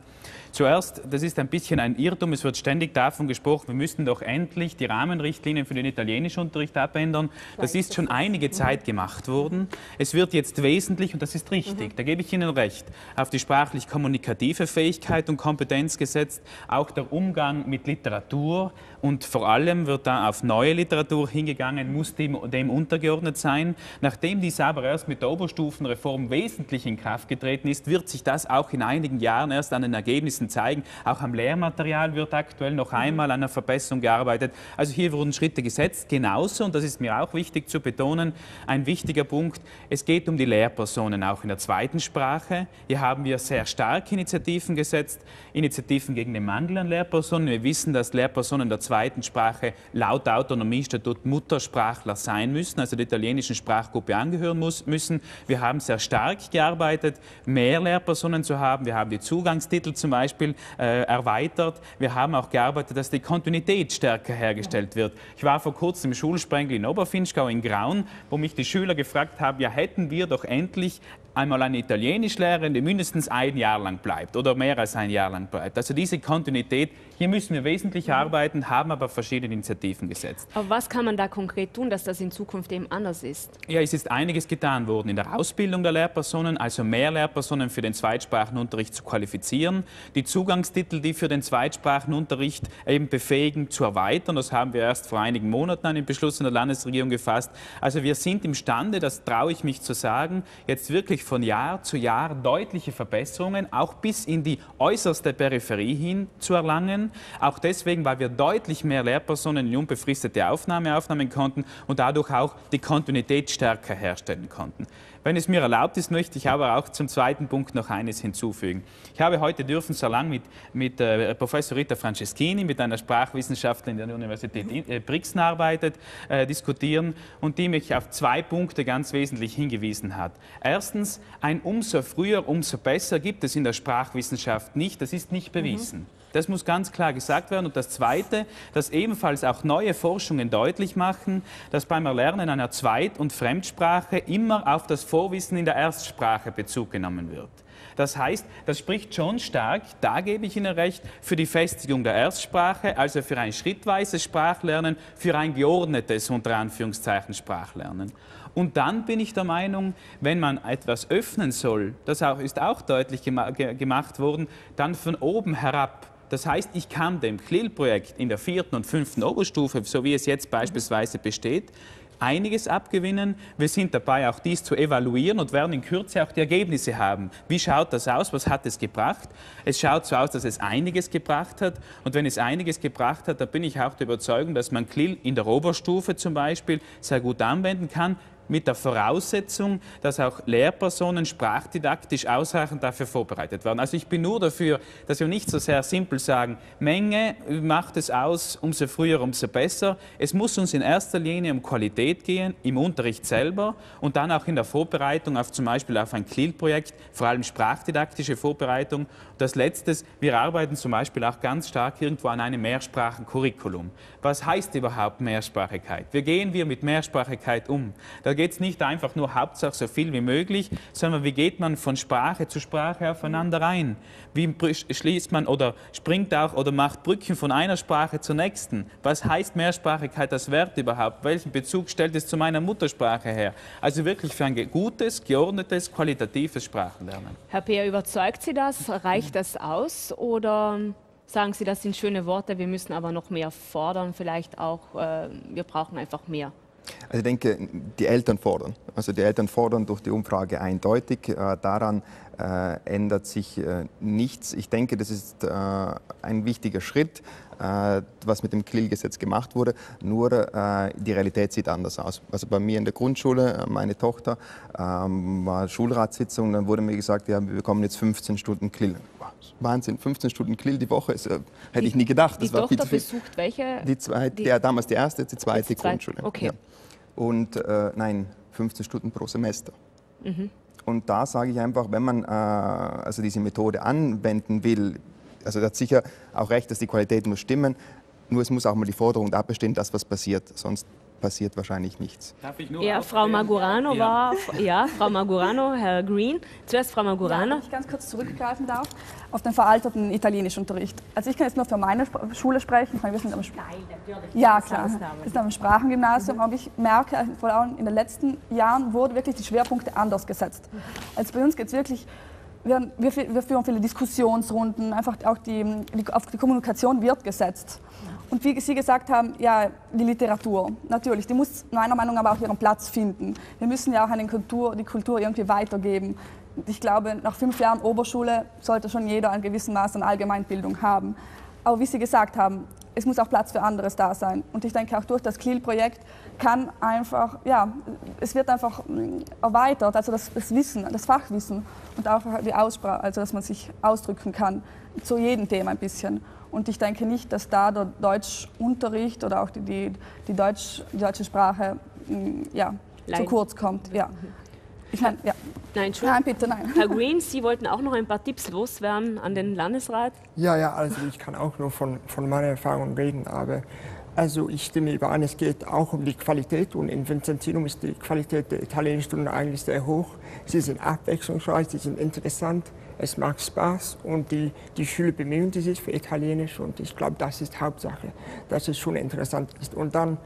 Speaker 5: Zuerst, das ist ein bisschen ein Irrtum, es wird ständig davon gesprochen, wir müssten doch endlich die Rahmenrichtlinien für den italienischen Unterricht abändern. Das ist schon einige Zeit gemacht worden. Es wird jetzt wesentlich, und das ist richtig, da gebe ich Ihnen recht, auf die sprachlich-kommunikative Fähigkeit und Kompetenz gesetzt, auch der Umgang mit Literatur und vor allem wird da auf neue Literatur hingegangen, muss dem, dem untergeordnet sein. Nachdem dies aber erst mit der Oberstufenreform wesentlich in Kraft getreten ist, wird sich das auch in einigen Jahren erst an den Ergebnissen zeigen. Auch am Lehrmaterial wird aktuell noch einmal an einer Verbesserung gearbeitet. Also hier wurden Schritte gesetzt. Genauso, und das ist mir auch wichtig zu betonen, ein wichtiger Punkt, es geht um die Lehrpersonen auch in der zweiten Sprache. Hier haben wir sehr starke Initiativen gesetzt, Initiativen gegen den Mangel an Lehrpersonen. Wir wissen, dass Lehrpersonen der zweiten Sprache laut Autonomiestatut Muttersprachler sein müssen, also der italienischen Sprachgruppe angehören muss, müssen. Wir haben sehr stark gearbeitet, mehr Lehrpersonen zu haben. Wir haben die Zugangstitel zum Beispiel äh, erweitert. Wir haben auch gearbeitet, dass die Kontinuität stärker hergestellt wird. Ich war vor kurzem im Schulsprengel in Oberfinchgau in Graun, wo mich die Schüler gefragt haben, ja hätten wir doch endlich einmal eine Italienischlehrerin, die mindestens ein Jahr lang bleibt oder mehr als ein Jahr lang bleibt. Also diese Kontinuität, hier müssen wir wesentlich arbeiten, haben aber verschiedene Initiativen gesetzt.
Speaker 1: Aber was kann man da konkret tun, dass das in Zukunft eben anders ist?
Speaker 5: Ja, es ist einiges getan worden in der Ausbildung der Lehrpersonen, also mehr Lehrpersonen für den Zweitsprachenunterricht zu qualifizieren, die Zugangstitel, die für den Zweitsprachenunterricht eben befähigen, zu erweitern. Das haben wir erst vor einigen Monaten einen Beschluss in der Landesregierung gefasst. Also wir sind imstande, das traue ich mich zu sagen, jetzt wirklich von Jahr zu Jahr deutliche Verbesserungen, auch bis in die äußerste Peripherie hin zu erlangen. Auch deswegen, weil wir deutlich mehr Lehrpersonen in unbefristete Aufnahme aufnehmen konnten und dadurch auch die Kontinuität stärker herstellen konnten. Wenn es mir erlaubt ist, möchte ich aber auch zum zweiten Punkt noch eines hinzufügen. Ich habe heute dürfen so lange mit, mit äh, Professor Rita Franceschini, mit einer Sprachwissenschaftlerin der Universität äh, Brixen arbeitet, äh, diskutieren und die mich auf zwei Punkte ganz wesentlich hingewiesen hat. Erstens, ein umso früher, umso besser gibt es in der Sprachwissenschaft nicht. Das ist nicht bewiesen. Mhm. Das muss ganz klar gesagt werden. Und das Zweite, dass ebenfalls auch neue Forschungen deutlich machen, dass beim Erlernen einer Zweit- und Fremdsprache immer auf das Vorwissen in der Erstsprache Bezug genommen wird. Das heißt, das spricht schon stark, da gebe ich Ihnen recht, für die Festigung der Erstsprache, also für ein schrittweises Sprachlernen, für ein geordnetes, unter Anführungszeichen, Sprachlernen. Und dann bin ich der Meinung, wenn man etwas öffnen soll, das ist auch deutlich gemacht worden, dann von oben herab das heißt, ich kann dem CLIL-Projekt in der vierten und fünften Oberstufe, so wie es jetzt beispielsweise besteht, einiges abgewinnen. Wir sind dabei, auch dies zu evaluieren und werden in Kürze auch die Ergebnisse haben. Wie schaut das aus? Was hat es gebracht? Es schaut so aus, dass es einiges gebracht hat. Und wenn es einiges gebracht hat, dann bin ich auch der Überzeugung, dass man CLIL in der Oberstufe zum Beispiel sehr gut anwenden kann mit der Voraussetzung, dass auch Lehrpersonen sprachdidaktisch ausreichend dafür vorbereitet werden. Also ich bin nur dafür, dass wir nicht so sehr simpel sagen, Menge macht es aus, umso früher, umso besser. Es muss uns in erster Linie um Qualität gehen, im Unterricht selber und dann auch in der Vorbereitung auf zum Beispiel auf ein CLIL-Projekt, vor allem sprachdidaktische Vorbereitung. Und das Letzte, wir arbeiten zum Beispiel auch ganz stark irgendwo an einem Mehrsprachencurriculum. Was heißt überhaupt Mehrsprachigkeit? Wie gehen wir mit Mehrsprachigkeit um? Da geht es nicht einfach nur Hauptsache so viel wie möglich, sondern wie geht man von Sprache zu Sprache aufeinander ein? Wie schließt man oder springt auch oder macht Brücken von einer Sprache zur nächsten? Was heißt Mehrsprachigkeit als Wert überhaupt? Welchen Bezug stellt es zu meiner Muttersprache her? Also wirklich für ein gutes, geordnetes, qualitatives Sprachenlernen.
Speaker 1: Herr Peer, überzeugt Sie das? Reicht das aus oder sagen Sie, das sind schöne Worte, wir müssen aber noch mehr fordern, vielleicht auch, äh, wir brauchen einfach mehr?
Speaker 4: Also ich denke, die Eltern fordern. Also die Eltern fordern durch die Umfrage eindeutig. Äh, daran äh, ändert sich äh, nichts. Ich denke, das ist ein wichtiger Schritt, was mit dem KLIL-Gesetz gemacht wurde. Nur die Realität sieht anders aus. Also bei mir in der Grundschule, meine Tochter, ähm, war Schulratssitzung, dann wurde mir gesagt, ja, wir bekommen jetzt 15 Stunden KLIL. Wahnsinn, 15 Stunden Grill die Woche, das, äh, hätte ich nie gedacht.
Speaker 1: Das die war Tochter besucht welche?
Speaker 4: Die zweite, die, ja, damals die erste, die zweite die Grundschule.
Speaker 1: Okay. Ja.
Speaker 4: Und äh, nein, 15 Stunden pro Semester. Mhm. Und da sage ich einfach, wenn man äh, also diese Methode anwenden will, also er hat sicher auch recht, dass die Qualität muss stimmen, nur es muss auch mal die Forderung da bestehen, dass was passiert, sonst passiert wahrscheinlich nichts.
Speaker 1: Darf ich nur ja, Frau Magurano ja. war, ja, Frau Magurano, Herr Green. Zuerst Frau Magurano. Ja,
Speaker 3: wenn ich ganz kurz zurückgreifen darf auf den veralterten Italienischunterricht. Also ich kann jetzt nur für meine Schule sprechen. Ich meine, wir sind am Sp Nein, Ja, klar. Wir sind am Sprachengymnasium, mhm. aber ich merke, vor allem in den letzten Jahren wurden wirklich die Schwerpunkte anders gesetzt. Also bei uns geht es wirklich wir, wir, wir, führen viele Diskussionsrunden, einfach auch die, die, auf die Kommunikation wird gesetzt. Und wie Sie gesagt haben, ja, die Literatur, natürlich, die muss meiner Meinung nach aber auch ihren Platz finden. Wir müssen ja auch eine Kultur, die Kultur irgendwie weitergeben. Ich glaube, nach fünf Jahren Oberschule sollte schon jeder ein gewisses Maß an Allgemeinbildung haben. Aber wie Sie gesagt haben, es muss auch Platz für anderes da sein. Und ich denke auch durch das CLIL-Projekt kann einfach, ja, es wird einfach mm, erweitert, also das, das, Wissen, das Fachwissen und auch die Aussprache, also dass man sich ausdrücken kann zu jedem Thema ein bisschen. Und ich denke nicht, dass da der Deutschunterricht oder auch die, die, die, Deutsch, die deutsche Sprache mm, ja, zu kurz kommt. Ja.
Speaker 1: Ich meine, ja. Nein, Nein, bitte, nein. Herr Green, Sie wollten auch noch ein paar Tipps loswerden an den Landesrat?
Speaker 7: Ja, ja, also ich kann auch nur von, von meiner Erfahrung reden, aber also ich stimme überein, es geht auch um die Qualität und in Vincentinum ist die Qualität der italienischen Stunden eigentlich sehr hoch. Sie sind abwechslungsreich, sie sind interessant es macht Spaß und die, die Schüler bemühen sich für Italienisch und ich glaube, das ist Hauptsache, dass es schon interessant ist. Und dann,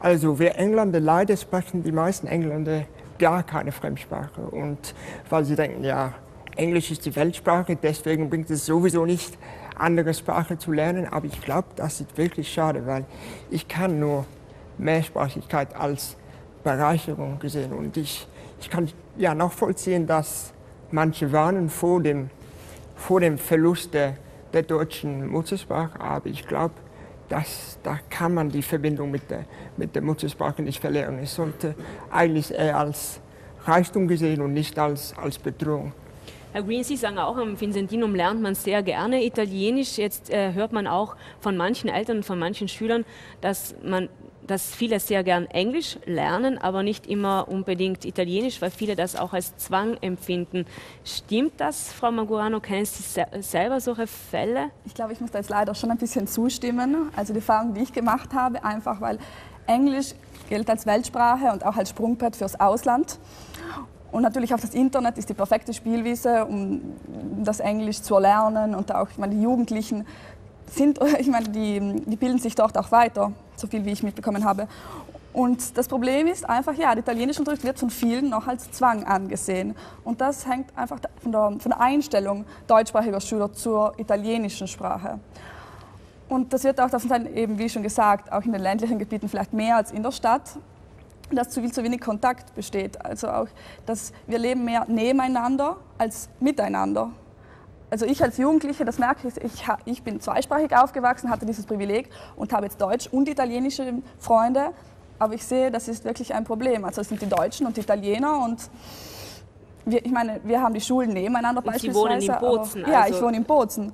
Speaker 7: also wir Engländer leider sprechen die meisten Engländer gar keine Fremdsprache. Und weil sie denken, ja, Englisch ist die Weltsprache, deswegen bringt es sowieso nicht, andere Sprache zu lernen, aber ich glaube, das ist wirklich schade, weil ich kann nur Mehrsprachigkeit als Bereicherung gesehen. Und ich, ich kann ja nachvollziehen, dass Manche warnen vor dem, vor dem Verlust der, der deutschen Muttersprache, aber ich glaube, da kann man die Verbindung mit der, mit der Muttersprache nicht verlieren. Es sollte eigentlich eher als Reichtum gesehen und nicht als, als Bedrohung.
Speaker 1: Herr Green, Sie sagen auch, am Vincentinum lernt man sehr gerne Italienisch. Jetzt äh, hört man auch von manchen Eltern und von manchen Schülern, dass man dass viele sehr gern Englisch lernen, aber nicht immer unbedingt Italienisch, weil viele das auch als Zwang empfinden. Stimmt das, Frau Magurano? Kennen Sie selber solche Fälle?
Speaker 3: Ich glaube, ich muss da jetzt leider schon ein bisschen zustimmen. Also die Erfahrung, die ich gemacht habe, einfach weil Englisch gilt als Weltsprache und auch als Sprungbrett fürs Ausland. Und natürlich auch das Internet ist die perfekte Spielwiese, um das Englisch zu erlernen und auch, ich meine, die Jugendlichen sind, [LAUGHS] ich meine, die, die bilden sich dort auch weiter, so viel wie ich mitbekommen habe. Und das Problem ist einfach, ja, der italienische Unterricht wird von vielen noch als Zwang angesehen. Und das hängt einfach von der, von der Einstellung deutschsprachiger Schüler zur italienischen Sprache. Und das wird auch davon sein, eben wie schon gesagt, auch in den ländlichen Gebieten vielleicht mehr als in der Stadt, dass zu viel zu wenig Kontakt besteht. Also auch, dass wir leben mehr nebeneinander als miteinander also ich als Jugendliche, das merke ich, ich, ich bin zweisprachig aufgewachsen, hatte dieses Privileg und habe jetzt Deutsch und italienische Freunde. Aber ich sehe, das ist wirklich ein Problem. Also es sind die Deutschen und die Italiener und wir, ich meine, wir haben die Schulen nebeneinander und
Speaker 1: beispielsweise. Sie wohnen in Bozen?
Speaker 3: Aber, ja, ich also wohne in Bozen.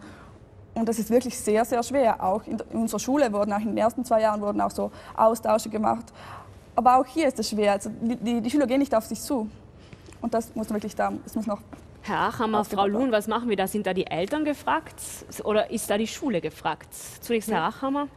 Speaker 3: Und das ist wirklich sehr, sehr schwer. Auch in, in, unserer Schule wurden auch in den ersten zwei Jahren wurden auch so Austausche gemacht. Aber auch hier ist es schwer. Also die, die, die Schüler gehen nicht auf sich zu. Und das muss wirklich da, das muss noch
Speaker 1: Herr Achammer, Frau Luhn, was machen wir da? Sind da die Eltern gefragt oder ist da die Schule gefragt? Zunächst Herr Achammer.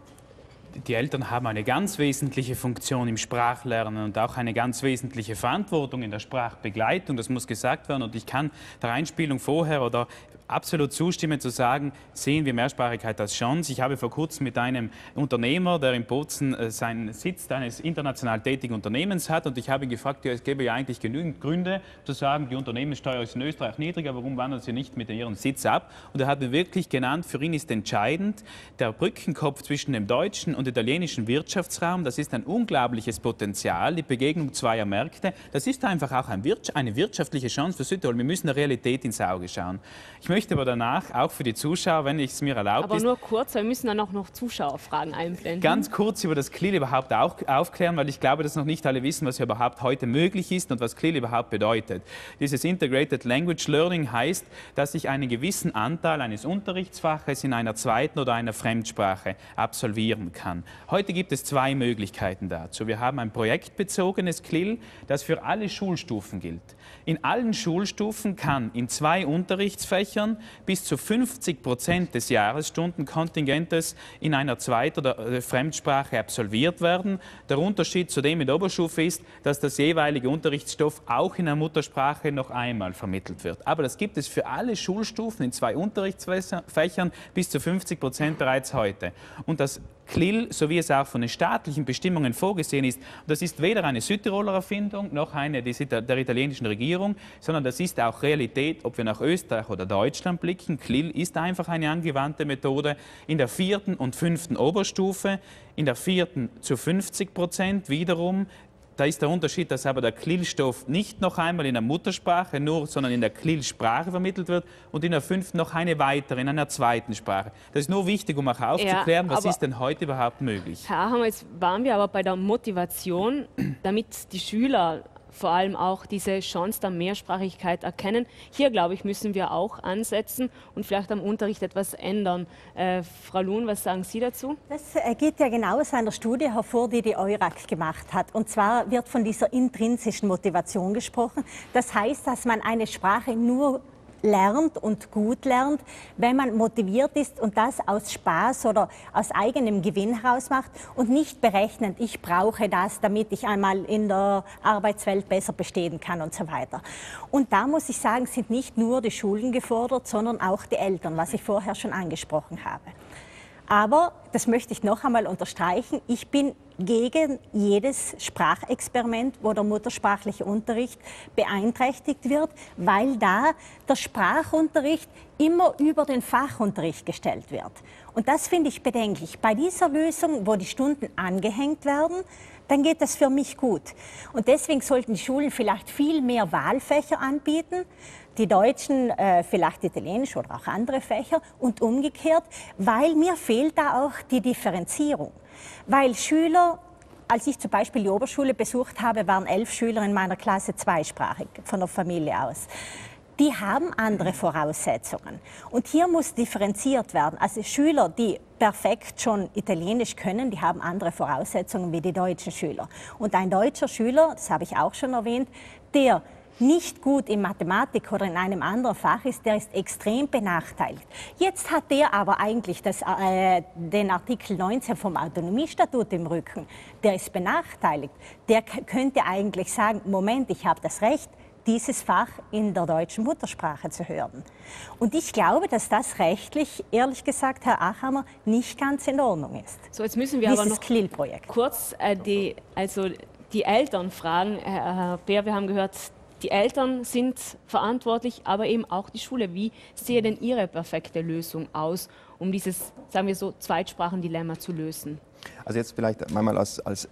Speaker 5: Die Eltern haben eine ganz wesentliche Funktion im Sprachlernen und auch eine ganz wesentliche Verantwortung in der Sprachbegleitung. Das muss gesagt werden. Und ich kann der Einspielung vorher oder absolut zustimmen zu sagen, sehen wir Mehrsprachigkeit als Chance. Ich habe vor kurzem mit einem Unternehmer, der in Bozen äh, seinen Sitz eines international tätigen Unternehmens hat, und ich habe ihn gefragt, es gäbe ja eigentlich genügend Gründe zu sagen, die Unternehmenssteuer ist in Österreich niedriger, warum wandern sie nicht mit ihrem Sitz ab? Und er hat mir wirklich genannt, für ihn ist entscheidend, der Brückenkopf zwischen dem deutschen und italienischen Wirtschaftsraum, das ist ein unglaubliches Potenzial, die Begegnung zweier Märkte, das ist einfach auch ein eine wirtschaftliche Chance für Südtirol. Wir müssen der Realität ins Auge schauen. Ich möchte möchte aber danach auch für die Zuschauer, wenn ich es mir erlaubt
Speaker 1: Aber nur kurz, wir müssen dann auch noch Zuschauerfragen einblenden.
Speaker 5: Ganz kurz über das CLIL überhaupt auch aufklären, weil ich glaube, dass noch nicht alle wissen, was überhaupt heute möglich ist und was CLIL überhaupt bedeutet. Dieses Integrated Language Learning heißt, dass ich einen gewissen Anteil eines Unterrichtsfaches in einer zweiten oder einer Fremdsprache absolvieren kann. Heute gibt es zwei Möglichkeiten dazu. Wir haben ein projektbezogenes CLIL, das für alle Schulstufen gilt. In allen Schulstufen kann in zwei Unterrichtsfächern bis zu 50 Prozent des Jahresstundenkontingentes in einer Zweit- oder äh, Fremdsprache absolviert werden. Der Unterschied zu dem in der Oberstufe ist, dass das jeweilige Unterrichtsstoff auch in der Muttersprache noch einmal vermittelt wird. Aber das gibt es für alle Schulstufen in zwei Unterrichtsfächern bis zu 50 Prozent bereits heute. Und das CLIL, so wie es auch von den staatlichen Bestimmungen vorgesehen ist, das ist weder eine Südtiroler Erfindung noch eine der italienischen Regierung, sondern das ist auch Realität, ob wir nach Österreich oder Deutschland blicken. CLIL ist einfach eine angewandte Methode in der vierten und fünften Oberstufe, in der vierten zu 50 Prozent wiederum da ist der Unterschied, dass aber der Klillstoff nicht noch einmal in der Muttersprache nur, sondern in der Klillsprache vermittelt wird und in der fünften noch eine weitere, in einer zweiten Sprache. Das ist nur wichtig, um auch aufzuklären, ja, was ist denn heute überhaupt möglich.
Speaker 1: Herr Ahammer, jetzt waren wir aber bei der Motivation, damit die Schüler vor allem auch diese Chance der Mehrsprachigkeit erkennen. Hier, glaube ich, müssen wir auch ansetzen und vielleicht am Unterricht etwas ändern. Äh, Frau Luhn, was sagen Sie dazu?
Speaker 6: Das äh, geht ja genau aus einer Studie hervor, die die EURAC gemacht hat. Und zwar wird von dieser intrinsischen Motivation gesprochen. Das heißt, dass man eine Sprache nur lernt und gut lernt, wenn man motiviert ist und das aus Spaß oder aus eigenem Gewinn heraus macht und nicht berechnend, ich brauche das, damit ich einmal in der Arbeitswelt besser bestehen kann und so weiter. Und da muss ich sagen, sind nicht nur die Schulen gefordert, sondern auch die Eltern, was ich vorher schon angesprochen habe. Aber, das möchte ich noch einmal unterstreichen, ich bin gegen jedes Sprachexperiment, wo der muttersprachliche Unterricht beeinträchtigt wird, weil da der Sprachunterricht immer über den Fachunterricht gestellt wird. Und das finde ich bedenklich. Bei dieser Lösung, wo die Stunden angehängt werden, dann geht das für mich gut. Und deswegen sollten die Schulen vielleicht viel mehr Wahlfächer anbieten, die Deutschen äh, vielleicht Italienisch oder auch andere Fächer und umgekehrt, weil mir fehlt da auch die Differenzierung. Weil Schüler als ich zum Beispiel die Oberschule besucht habe, waren elf Schüler in meiner Klasse zweisprachig von der Familie aus die haben andere Voraussetzungen. Und hier muss differenziert werden. Also Schüler, die perfekt schon Italienisch können, die haben andere Voraussetzungen wie die deutschen Schüler. Und ein deutscher Schüler, das habe ich auch schon erwähnt, der nicht gut in Mathematik oder in einem anderen Fach ist, der ist extrem benachteiligt. Jetzt hat der aber eigentlich das, äh, den Artikel 19 vom Autonomiestatut im Rücken. Der ist benachteiligt. Der könnte eigentlich sagen, Moment, ich habe das Recht, dieses Fach in der deutschen Muttersprache zu hören. Und ich glaube, dass das rechtlich, ehrlich gesagt, Herr Achammer, nicht ganz in Ordnung ist.
Speaker 1: So, jetzt müssen wir Dieses aber noch kurz äh, die, also die Eltern fragen. Herr Bär, wir haben gehört, die Eltern sind verantwortlich, aber eben auch die Schule. Wie sehe denn Ihre perfekte Lösung aus, um dieses, sagen wir so, Zweitsprachendilemma zu lösen?
Speaker 4: Also jetzt vielleicht einmal als, als äh,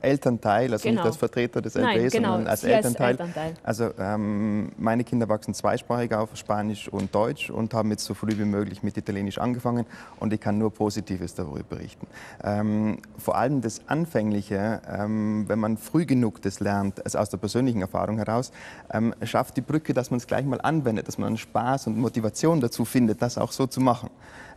Speaker 4: Elternteil, also genau. nicht als Vertreter des LBS, Nein, genau. sondern als Elternteil. als Elternteil. Also ähm, meine Kinder wachsen zweisprachig auf, Spanisch und Deutsch und haben jetzt so früh wie möglich mit Italienisch angefangen und ich kann nur Positives darüber berichten. Ähm, vor allem das Anfängliche, ähm, wenn man früh genug das lernt, also aus der persönlichen Erfahrung heraus, ähm, schafft die Brücke, dass man es gleich mal anwendet, dass man Spaß und Motivation dazu findet, das auch so zu machen.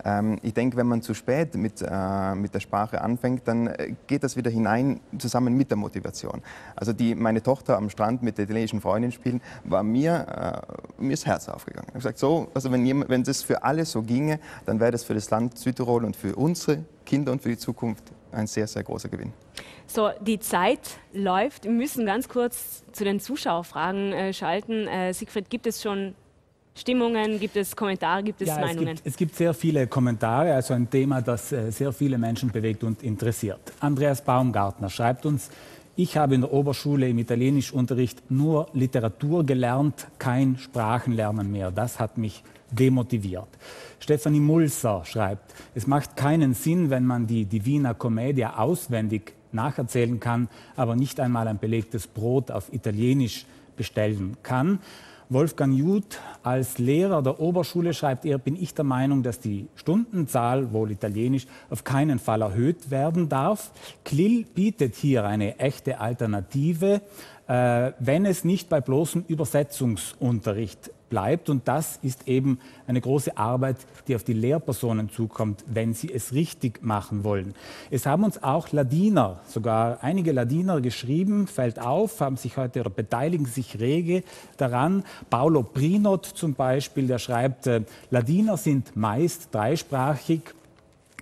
Speaker 4: Ähm, ich denke, wenn man zu spät mit, äh, mit der Sprache anfängt, dann äh, geht das wieder hinein zusammen mit der Motivation. Also die, meine Tochter am Strand mit der italienischen Freundin spielen, war mir, äh, mir das Herz aufgegangen. Ich habe gesagt, so, also wenn, jemand, wenn das für alle so ginge, dann wäre das für das Land Südtirol und für unsere Kinder und für die Zukunft ein sehr, sehr großer Gewinn.
Speaker 1: So, die Zeit läuft. Wir müssen ganz kurz zu den Zuschauerfragen äh, schalten. Äh, Siegfried, gibt es schon Stimmungen, gibt es Kommentare, gibt es ja, Meinungen?
Speaker 9: Es gibt, es gibt, sehr viele Kommentare, also ein Thema, das äh, sehr viele Menschen bewegt und interessiert. Andreas Baumgartner schreibt uns, ich habe in der Oberschule im Italienischunterricht nur Literatur gelernt, kein Sprachenlernen mehr. Das hat mich demotiviert. Stefanie Mulser schreibt, es macht keinen Sinn, wenn man die Divina Commedia auswendig nacherzählen kann, aber nicht einmal ein belegtes Brot auf Italienisch bestellen kann. Wolfgang Jud als Lehrer der Oberschule schreibt er, bin ich der Meinung, dass die Stundenzahl, wohl italienisch, auf keinen Fall erhöht werden darf. Klill bietet hier eine echte Alternative, äh, wenn es nicht bei bloßem Übersetzungsunterricht bleibt. Und das ist eben eine große Arbeit, die auf die Lehrpersonen zukommt, wenn sie es richtig machen wollen. Es haben uns auch Ladiner, sogar einige Ladiner geschrieben, fällt auf, haben sich heute oder beteiligen sich rege daran. Paolo Prinot zum Beispiel, der schreibt, äh, Ladiner sind meist dreisprachig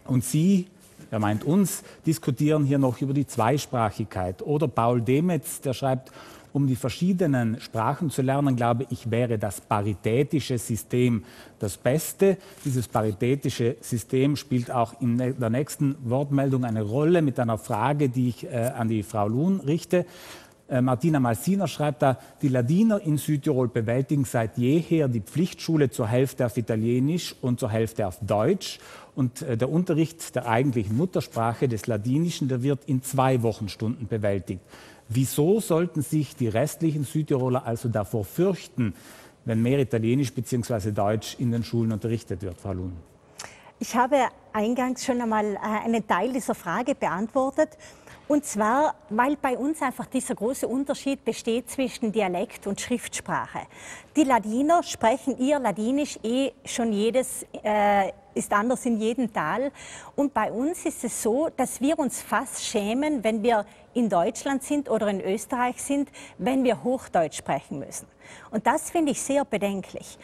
Speaker 9: und sie er meint uns, diskutieren hier noch über die Zweisprachigkeit. Oder Paul Demetz, der schreibt, um die verschiedenen Sprachen zu lernen, glaube ich, wäre das paritätische System das Beste. Dieses paritätische System spielt auch in der nächsten Wortmeldung eine Rolle mit einer Frage, die ich äh, an die Frau Luhn richte. Äh, Martina Malsiner schreibt da, die Ladiner in Südtirol bewältigen seit jeher die Pflichtschule zur Hälfte auf Italienisch und zur Hälfte auf Deutsch. Und äh, der Unterricht der eigentlichen Muttersprache des Ladinischen, der wird in zwei Wochenstunden bewältigt. Wieso sollten sich die restlichen Südtiroler also davor fürchten, wenn mehr Italienisch bzw. Deutsch in den Schulen unterrichtet wird, Frau Luhn?
Speaker 6: Ich habe eingangs schon einmal äh, einen Teil dieser Frage beantwortet. Und zwar, weil bei uns einfach dieser große Unterschied besteht zwischen Dialekt und Schriftsprache. Die Ladiner sprechen ihr Ladinisch eh schon jedes, äh, ist anders in jedem Tal. Und bei uns ist es so, dass wir uns fast schämen, wenn wir in Deutschland sind oder in Österreich sind, wenn wir Hochdeutsch sprechen müssen. Und das finde ich sehr bedenklich.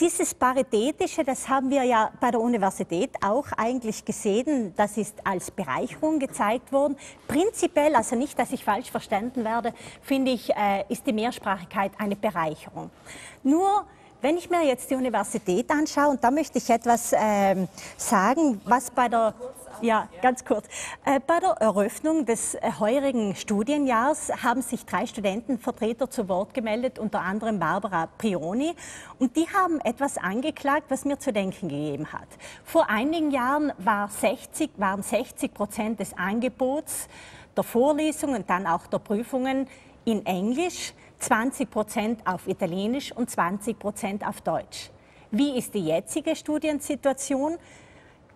Speaker 6: Dieses Paritätische, das haben wir ja bei der Universität auch eigentlich gesehen. Das ist als Bereicherung gezeigt worden. Prinzipiell, also nicht, dass ich falsch verstanden werde, finde ich, äh, ist die Mehrsprachigkeit eine Bereicherung. Nur wenn ich mir jetzt die Universität anschaue, und da möchte ich etwas äh, sagen, was bei der ja, ganz kurz. Äh, bei der Eröffnung des äh, heurigen Studienjahrs haben sich drei Studentenvertreter zu Wort gemeldet, unter anderem Barbara Prioni. Und die haben etwas angeklagt, was mir zu denken gegeben hat. Vor einigen Jahren war 60, waren 60 Prozent des Angebots der Vorlesungen und dann auch der Prüfungen in Englisch, 20 Prozent auf Italienisch und 20 Prozent auf Deutsch. Wie ist die jetzige Studiensituation?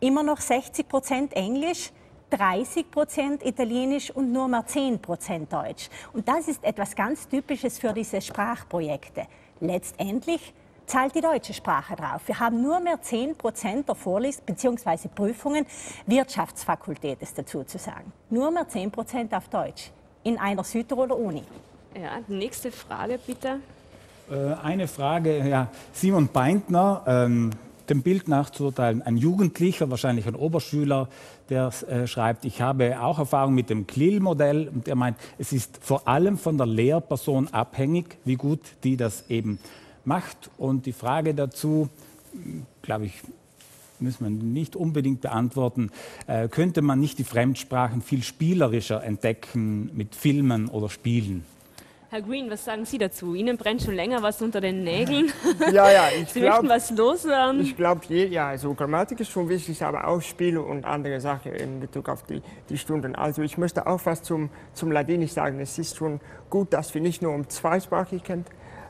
Speaker 6: Immer noch 60 Prozent Englisch, 30 Prozent Italienisch und nur mehr 10 Prozent Deutsch. Und das ist etwas ganz Typisches für diese Sprachprojekte. Letztendlich zahlt die deutsche Sprache drauf. Wir haben nur mehr 10 Prozent der Vorles- bzw. Prüfungen, Wirtschaftsfakultät ist dazu zu sagen. Nur mehr 10 Prozent auf Deutsch in einer Südtiroler Uni.
Speaker 1: Ja, nächste Frage bitte.
Speaker 9: Äh, eine Frage, ja, Simon Beintner, ähm, dem Bild nach zu urteilen, ein Jugendlicher, wahrscheinlich ein Oberschüler, der äh, schreibt, ich habe auch Erfahrung mit dem CLIL-Modell und er meint, es ist vor allem von der Lehrperson abhängig, wie gut die das eben macht. Und die Frage dazu, glaube ich, müssen wir nicht unbedingt beantworten. Äh, könnte man nicht die Fremdsprachen viel spielerischer entdecken mit Filmen oder Spielen?
Speaker 1: Herr Green, was sagen Sie dazu? Ihnen brennt schon länger was unter den Nägeln. [LAUGHS]
Speaker 7: Ja, ja, ich [LAUGHS]
Speaker 1: Sie
Speaker 7: glaub,
Speaker 1: möchten was loswerden.
Speaker 7: Ich glaube, ja, also Grammatik ist schon wichtig, aber auch Spiele und andere Sachen in Bezug auf die, die Stunden. Also ich möchte auch was zum, zum Ladinisch sagen. Es ist schon gut, dass wir nicht nur um Zweisprachigkeit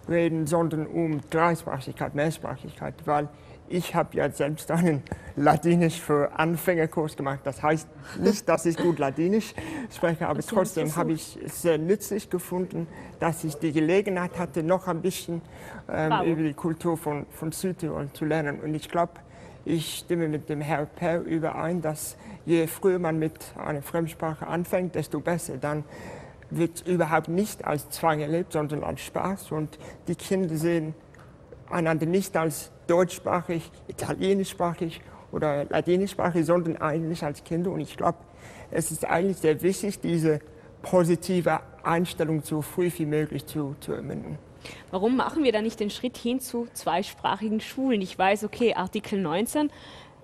Speaker 7: reden, sondern um Dreisprachigkeit, Mehrsprachigkeit, weil ich habe ja selbst einen Ladinisch für Anfängerkurs gemacht. Das heißt nicht, dass ich gut Ladinisch spreche, aber trotzdem habe ich es sehr nützlich gefunden, dass ich die Gelegenheit hatte, noch ein bisschen ähm, über die Kultur von, von Südtirol zu lernen. Und ich glaube, ich stimme mit dem Herrn Per überein, dass je früher man mit einer Fremdsprache anfängt, desto besser. Dann wird überhaupt nicht als Zwang erlebt, sondern als Spaß. Und die Kinder sehen einander nicht als deutschsprachig, italienischsprachig oder ladinischsprachig, sondern eigentlich als Kinder. Und ich glaube, es ist eigentlich sehr wichtig, diese positive Einstellung so früh wie möglich zu, zu ermünden.
Speaker 1: Warum machen wir da nicht den Schritt hin zu zweisprachigen Schulen? Ich weiß, okay, Artikel 19.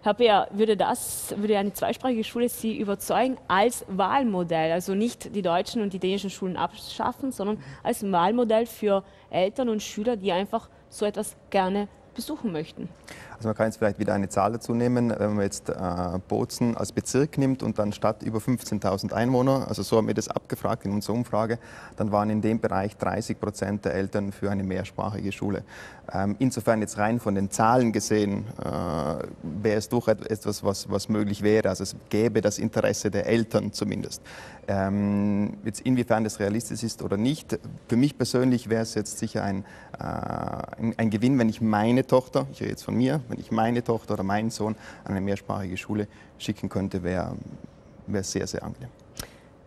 Speaker 1: Herr Beer, würde das, würde eine zweisprachige Schule Sie überzeugen als Wahlmodell? Also nicht die deutschen und die dänischen Schulen abschaffen, sondern als Wahlmodell für Eltern und Schüler, die einfach so etwas gerne besuchen möchten.
Speaker 4: Also man kann jetzt vielleicht wieder eine Zahl dazu nehmen, wenn man jetzt äh, Bozen als Bezirk nimmt und dann Stadt über 15.000 Einwohner, also so haben wir das abgefragt in unserer Umfrage, dann waren in dem Bereich 30 Prozent der Eltern für eine mehrsprachige Schule. Ähm, insofern jetzt rein von den Zahlen gesehen äh, wäre es doch etwas, was, was möglich wäre. Also es gäbe das Interesse der Eltern zumindest. Ähm, jetzt inwiefern das realistisch ist oder nicht, für mich persönlich wäre es jetzt sicher ein, ein, ein Gewinn, wenn ich meine Tochter, ich rede jetzt von mir, wenn ich meine Tochter oder meinen Sohn an eine mehrsprachige Schule schicken könnte, wäre wär sehr, sehr angenehm.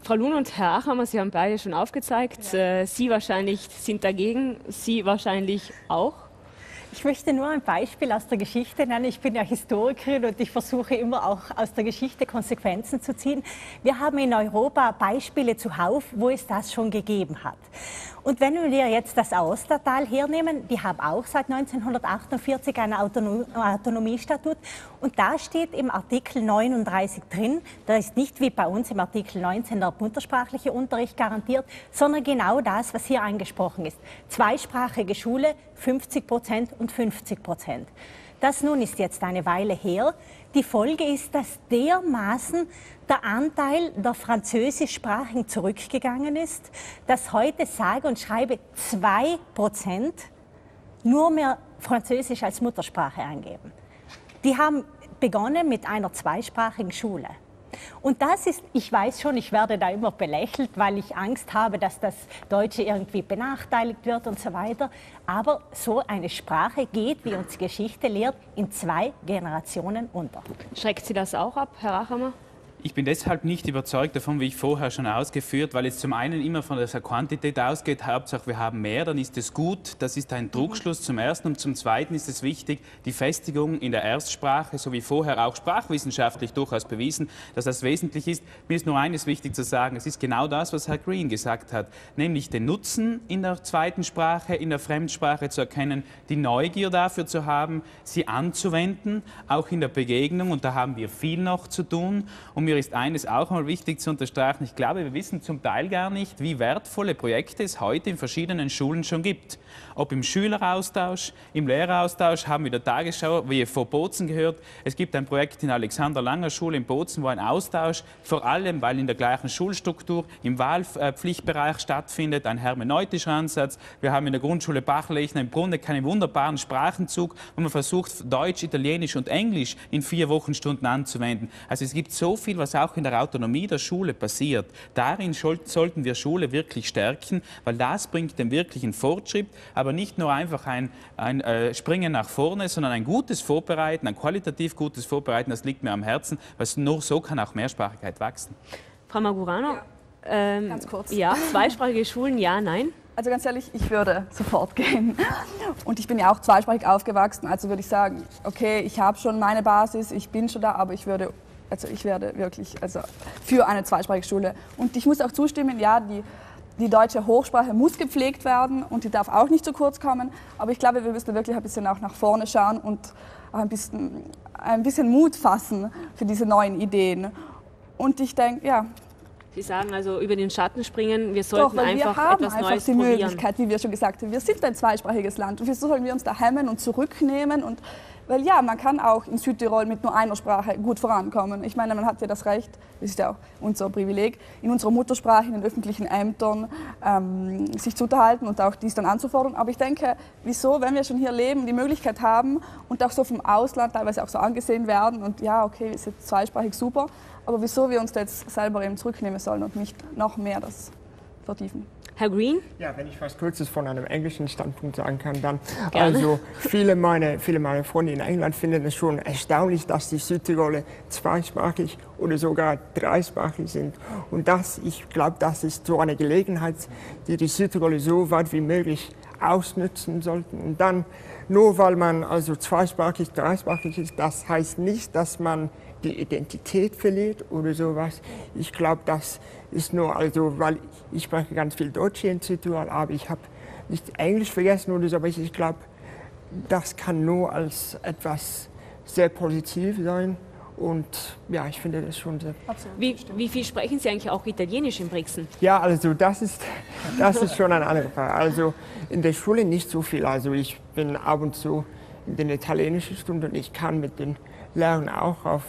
Speaker 1: Frau Luhn und Herr Achammer, Sie haben beide schon aufgezeigt. Äh, Sie wahrscheinlich sind dagegen, Sie wahrscheinlich auch.
Speaker 6: Ich möchte nur ein Beispiel aus der Geschichte nennen. Ich bin ja Historikerin und ich versuche immer auch aus der Geschichte Konsequenzen zu ziehen. Wir haben in Europa Beispiele zuhauf, wo es das schon gegeben hat. Und wenn wir jetzt das Austertal hernehmen, die haben auch seit 1948 ein Autonom Autonomiestatut und da steht im Artikel 39 drin, da ist nicht wie bei uns im Artikel 19 der muttersprachliche Unterricht garantiert, sondern genau das, was hier angesprochen ist. Zweisprachige Schule, 50 Prozent und 50 Prozent. Das nun ist jetzt eine Weile her. Die Folge ist, dass dermaßen der Anteil der Französischsprachigen zurückgegangen ist, dass heute sage und schreibe zwei Prozent nur mehr Französisch als Muttersprache angeben. Die haben begonnen mit einer zweisprachigen Schule. Und das ist, ich weiß schon, ich werde da immer belächelt, weil ich Angst habe, dass das Deutsche irgendwie benachteiligt wird und so weiter. Aber so eine Sprache geht, wie uns Geschichte lehrt, in zwei Generationen unter.
Speaker 1: Schreckt Sie das auch ab, Herr Achammer?
Speaker 5: Ich bin deshalb nicht überzeugt davon, wie ich vorher schon ausgeführt, weil es zum einen immer von der Quantität ausgeht, Hauptsache wir haben mehr, dann ist es gut, das ist ein Druckschluss zum Ersten und zum Zweiten ist es wichtig, die Festigung in der Erstsprache, so wie vorher auch sprachwissenschaftlich durchaus bewiesen, dass das wesentlich ist. Mir ist nur eines wichtig zu sagen, es ist genau das, was Herr Green gesagt hat, nämlich den Nutzen in der zweiten Sprache, in der Fremdsprache zu erkennen, die Neugier dafür zu haben, sie anzuwenden, auch in der Begegnung und da haben wir viel noch zu tun und mir ist eines auch mal wichtig zu unterstreichen. Ich glaube, wir wissen zum Teil gar nicht, wie wertvolle Projekte es heute in verschiedenen Schulen schon gibt. Ob im Schüleraustausch, im Lehreraustausch, haben wir der Tagesschau, wie vor Bozen gehört. Es gibt ein Projekt in Alexander Langer Schule in Bozen, wo ein Austausch vor allem, weil in der gleichen Schulstruktur im Wahlpflichtbereich stattfindet, ein hermeneutischer Ansatz. Wir haben in der Grundschule Bachlechner im Grunde keinen wunderbaren Sprachenzug, wo man versucht, Deutsch, Italienisch und Englisch in vier Wochenstunden anzuwenden. Also es gibt so viel, was auch in der Autonomie der Schule passiert. Darin sollten wir Schule wirklich stärken, weil das bringt den wirklichen Fortschritt, aber nicht nur einfach ein, ein äh, Springen nach vorne, sondern ein gutes Vorbereiten, ein qualitativ gutes Vorbereiten, das liegt mir am Herzen, weil nur so kann auch Mehrsprachigkeit wachsen.
Speaker 1: Frau Magurano,
Speaker 3: ja.
Speaker 1: ähm,
Speaker 3: Ganz kurz.
Speaker 1: Ja, zweisprachige Schulen, ja, nein?
Speaker 3: Also ganz ehrlich, ich würde sofort gehen. Und ich bin ja auch zweisprachig aufgewachsen, also würde ich sagen, okay, ich habe schon meine Basis, ich bin schon da, aber ich würde, also ich werde wirklich also für eine zweisprachige Schule. Und ich muss auch zustimmen, ja, die, die deutsche Hochsprache muss gepflegt werden und die darf auch nicht zu kurz kommen. Aber ich glaube, wir müssen wirklich ein bisschen auch nach vorne schauen und auch ein bisschen, ein bisschen Mut fassen für diese neuen Ideen. Und ich denke, ja,
Speaker 1: Sie sagen also über den Schatten springen, wir sollten
Speaker 3: Doch, weil
Speaker 1: einfach
Speaker 3: wir haben
Speaker 1: etwas
Speaker 3: einfach
Speaker 1: Neues
Speaker 3: die
Speaker 1: probieren.
Speaker 3: Möglichkeit, wie wir schon gesagt haben. Wir sind ein zweisprachiges Land. Und wieso sollen wir uns da hemmen und zurücknehmen? Und, weil ja, man kann auch in Südtirol mit nur einer Sprache gut vorankommen. Ich meine, man hat ja das Recht, das ist ja auch unser Privileg, in unserer Muttersprache, in den öffentlichen Ämtern ähm, sich zu unterhalten und auch dies dann anzufordern. Aber ich denke, wieso, wenn wir schon hier leben, die Möglichkeit haben und auch so vom Ausland teilweise auch so angesehen werden und ja, okay, wir sind zweisprachig super, aber wieso wir uns da jetzt selber eben zurücknehmen sollen und nicht noch mehr das vertiefen.
Speaker 1: Herr Green?
Speaker 7: Ja, wenn ich was Kurzes von einem englischen Standpunkt sagen kann, dann
Speaker 1: Gerne.
Speaker 7: also viele meiner viele meiner Freunde in England finden es schon erstaunlich, dass die Südtiroler zweisprachig oder sogar dreisprachig sind. Und das, ich glaube, das ist so eine Gelegenheit, die die Südtiroler so weit wie möglich ausnutzen sollten. Und dann, nur weil man also zweisprachig, dreisprachig ist, das heißt nicht, dass man die Identität verliert oder sowas. Ich glaube, das ist nur, also, weil ich spreche ganz viel Deutsch hier in Südtirol, aber ich habe nicht Englisch vergessen oder so, aber ich, glaube, das kann nur als etwas sehr positiv sein. Und ja, ich finde das schon sehr.
Speaker 1: Wie, wie viel sprechen Sie eigentlich auch Italienisch in Brixen?
Speaker 7: Ja, also das ist, [LAUGHS] das ist schon eine andere Frage. Also in der Schule nicht so viel. Also ich bin ab und zu in den italienischen Stunden. Ich kann mit den Lehrern auch auf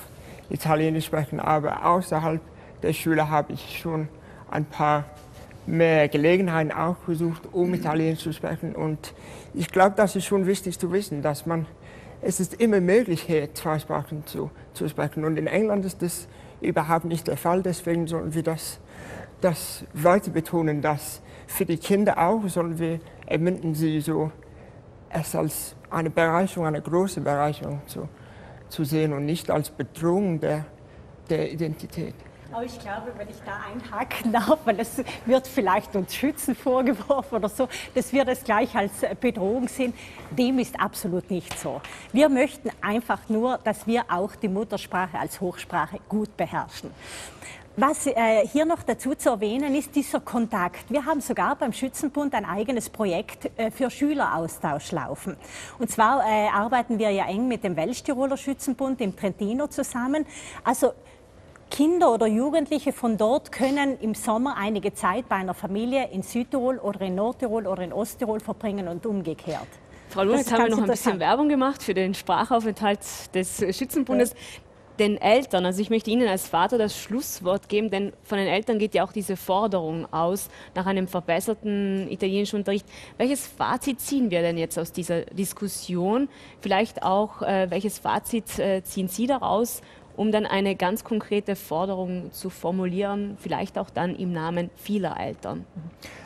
Speaker 7: Italienisch sprechen, aber außerhalb der Schule habe ich schon ein paar mehr Gelegenheiten auch versucht, um Italienisch zu sprechen. Und ich glaube, das ist schon wichtig zu wissen, dass man, es ist immer möglich, hier zwei Sprachen zu, zu sprechen. Und in England ist das überhaupt nicht der Fall. Deswegen sollten wir das, das weiter betonen, dass für die Kinder auch sollen wir ermünden sie so, es als eine Bereicherung, eine große Bereicherung zu, zu sehen und nicht als Bedrohung der, der Identität.
Speaker 6: Aber ich glaube, wenn ich da einhaken darf, weil es wird vielleicht uns Schützen vorgeworfen oder so, dass wir das gleich als Bedrohung sehen, dem ist absolut nicht so. Wir möchten einfach nur, dass wir auch die Muttersprache als Hochsprache gut beherrschen. Was äh, hier noch dazu zu erwähnen ist dieser Kontakt. Wir haben sogar beim Schützenbund ein eigenes Projekt äh, für Schüleraustausch laufen. Und zwar äh, arbeiten wir ja eng mit dem Welschtiroler Schützenbund im Trentino zusammen. Also Kinder oder Jugendliche von dort können im Sommer einige Zeit bei einer Familie in Südtirol oder in Nordtirol oder in Osttirol verbringen und umgekehrt.
Speaker 1: Frau jetzt
Speaker 6: ist
Speaker 1: haben wir noch ein bisschen. Werbung gemacht für den Sprachaufenthalt des Schützenbundes. Den Eltern, also ich möchte Ihnen als Vater das Schlusswort geben, denn von den Eltern geht ja auch diese Forderung aus nach einem verbesserten italienischen Unterricht. Welches Fazit ziehen wir denn jetzt aus dieser Diskussion? Vielleicht auch, äh, welches Fazit äh, ziehen Sie daraus, um dann eine ganz konkrete Forderung zu formulieren, vielleicht auch dann im Namen vieler Eltern?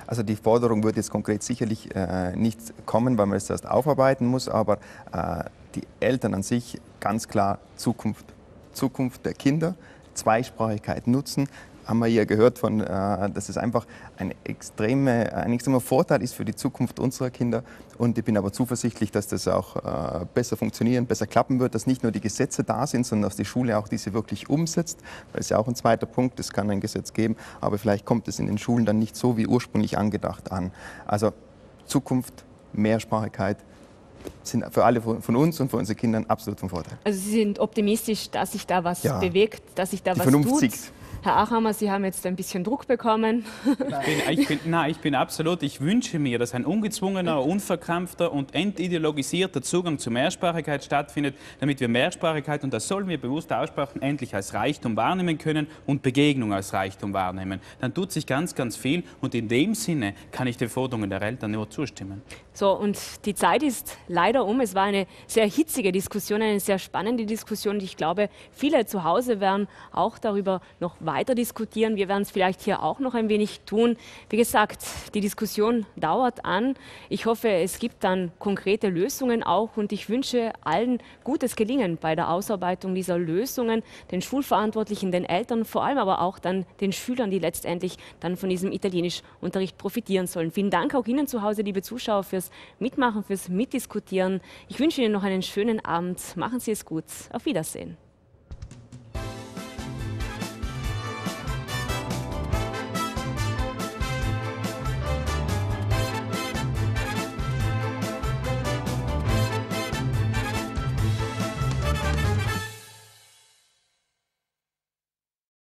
Speaker 4: Also die Forderung wird jetzt konkret sicherlich äh, nicht kommen, weil man es erst aufarbeiten muss, aber äh, die Eltern an sich ganz klar Zukunft, Zukunft der Kinder, Zweisprachigkeit nutzen. Haben wir hier gehört, von, äh, dass es einfach ein, extreme, ein extremer Vorteil ist für die Zukunft unserer Kinder. Und ich bin aber zuversichtlich, dass das auch äh, besser funktionieren, besser klappen wird, dass nicht nur die Gesetze da sind, sondern dass die Schule auch diese wirklich umsetzt. Das ist ja auch ein zweiter Punkt, es kann ein Gesetz geben, aber vielleicht kommt es in den Schulen dann nicht so wie ursprünglich angedacht an. Also Zukunft, Mehrsprachigkeit sind für alle von von uns und für unsere Kinder absolut von Vorteil.
Speaker 1: Also Sie sind optimistisch, dass sich da was
Speaker 4: Ja.
Speaker 1: bewegt, dass sich da
Speaker 4: Die
Speaker 1: was
Speaker 4: Vernunft
Speaker 1: tut.
Speaker 4: siegt.
Speaker 1: Herr Achammer, Sie haben jetzt ein bisschen Druck bekommen.
Speaker 5: Ich bin, ich bin, [LAUGHS] nein, ich bin absolut, ich wünsche mir, dass ein ungezwungener, unverkrampfter und entideologisierter Zugang zur Mehrsprachigkeit stattfindet, damit wir Mehrsprachigkeit, und das sollen wir bewusst aussprechen, endlich als Reichtum wahrnehmen können und Begegnung als Reichtum wahrnehmen. Dann tut sich ganz, ganz viel und in dem Sinne kann ich den Forderungen der Eltern nur zustimmen.
Speaker 1: So, und die Zeit ist leider um. Es war eine sehr hitzige Diskussion, eine sehr spannende Diskussion. Ich glaube, viele zu Hause werden auch darüber noch weiter diskutieren. Wir werden es vielleicht hier auch noch ein wenig tun. Wie gesagt, die Diskussion dauert an. Ich hoffe, es gibt dann konkrete Lösungen auch und ich wünsche allen gutes Gelingen bei der Ausarbeitung dieser Lösungen, den Schulverantwortlichen, den Eltern, vor allem aber auch dann den Schülern, die letztendlich dann von diesem Italienischunterricht profitieren sollen. Vielen Dank auch Ihnen zu Hause, liebe Zuschauer, fürs Mitmachen, fürs Mitdiskutieren. Ich wünsche Ihnen noch einen schönen Abend. Machen Sie es gut. Auf Wiedersehen.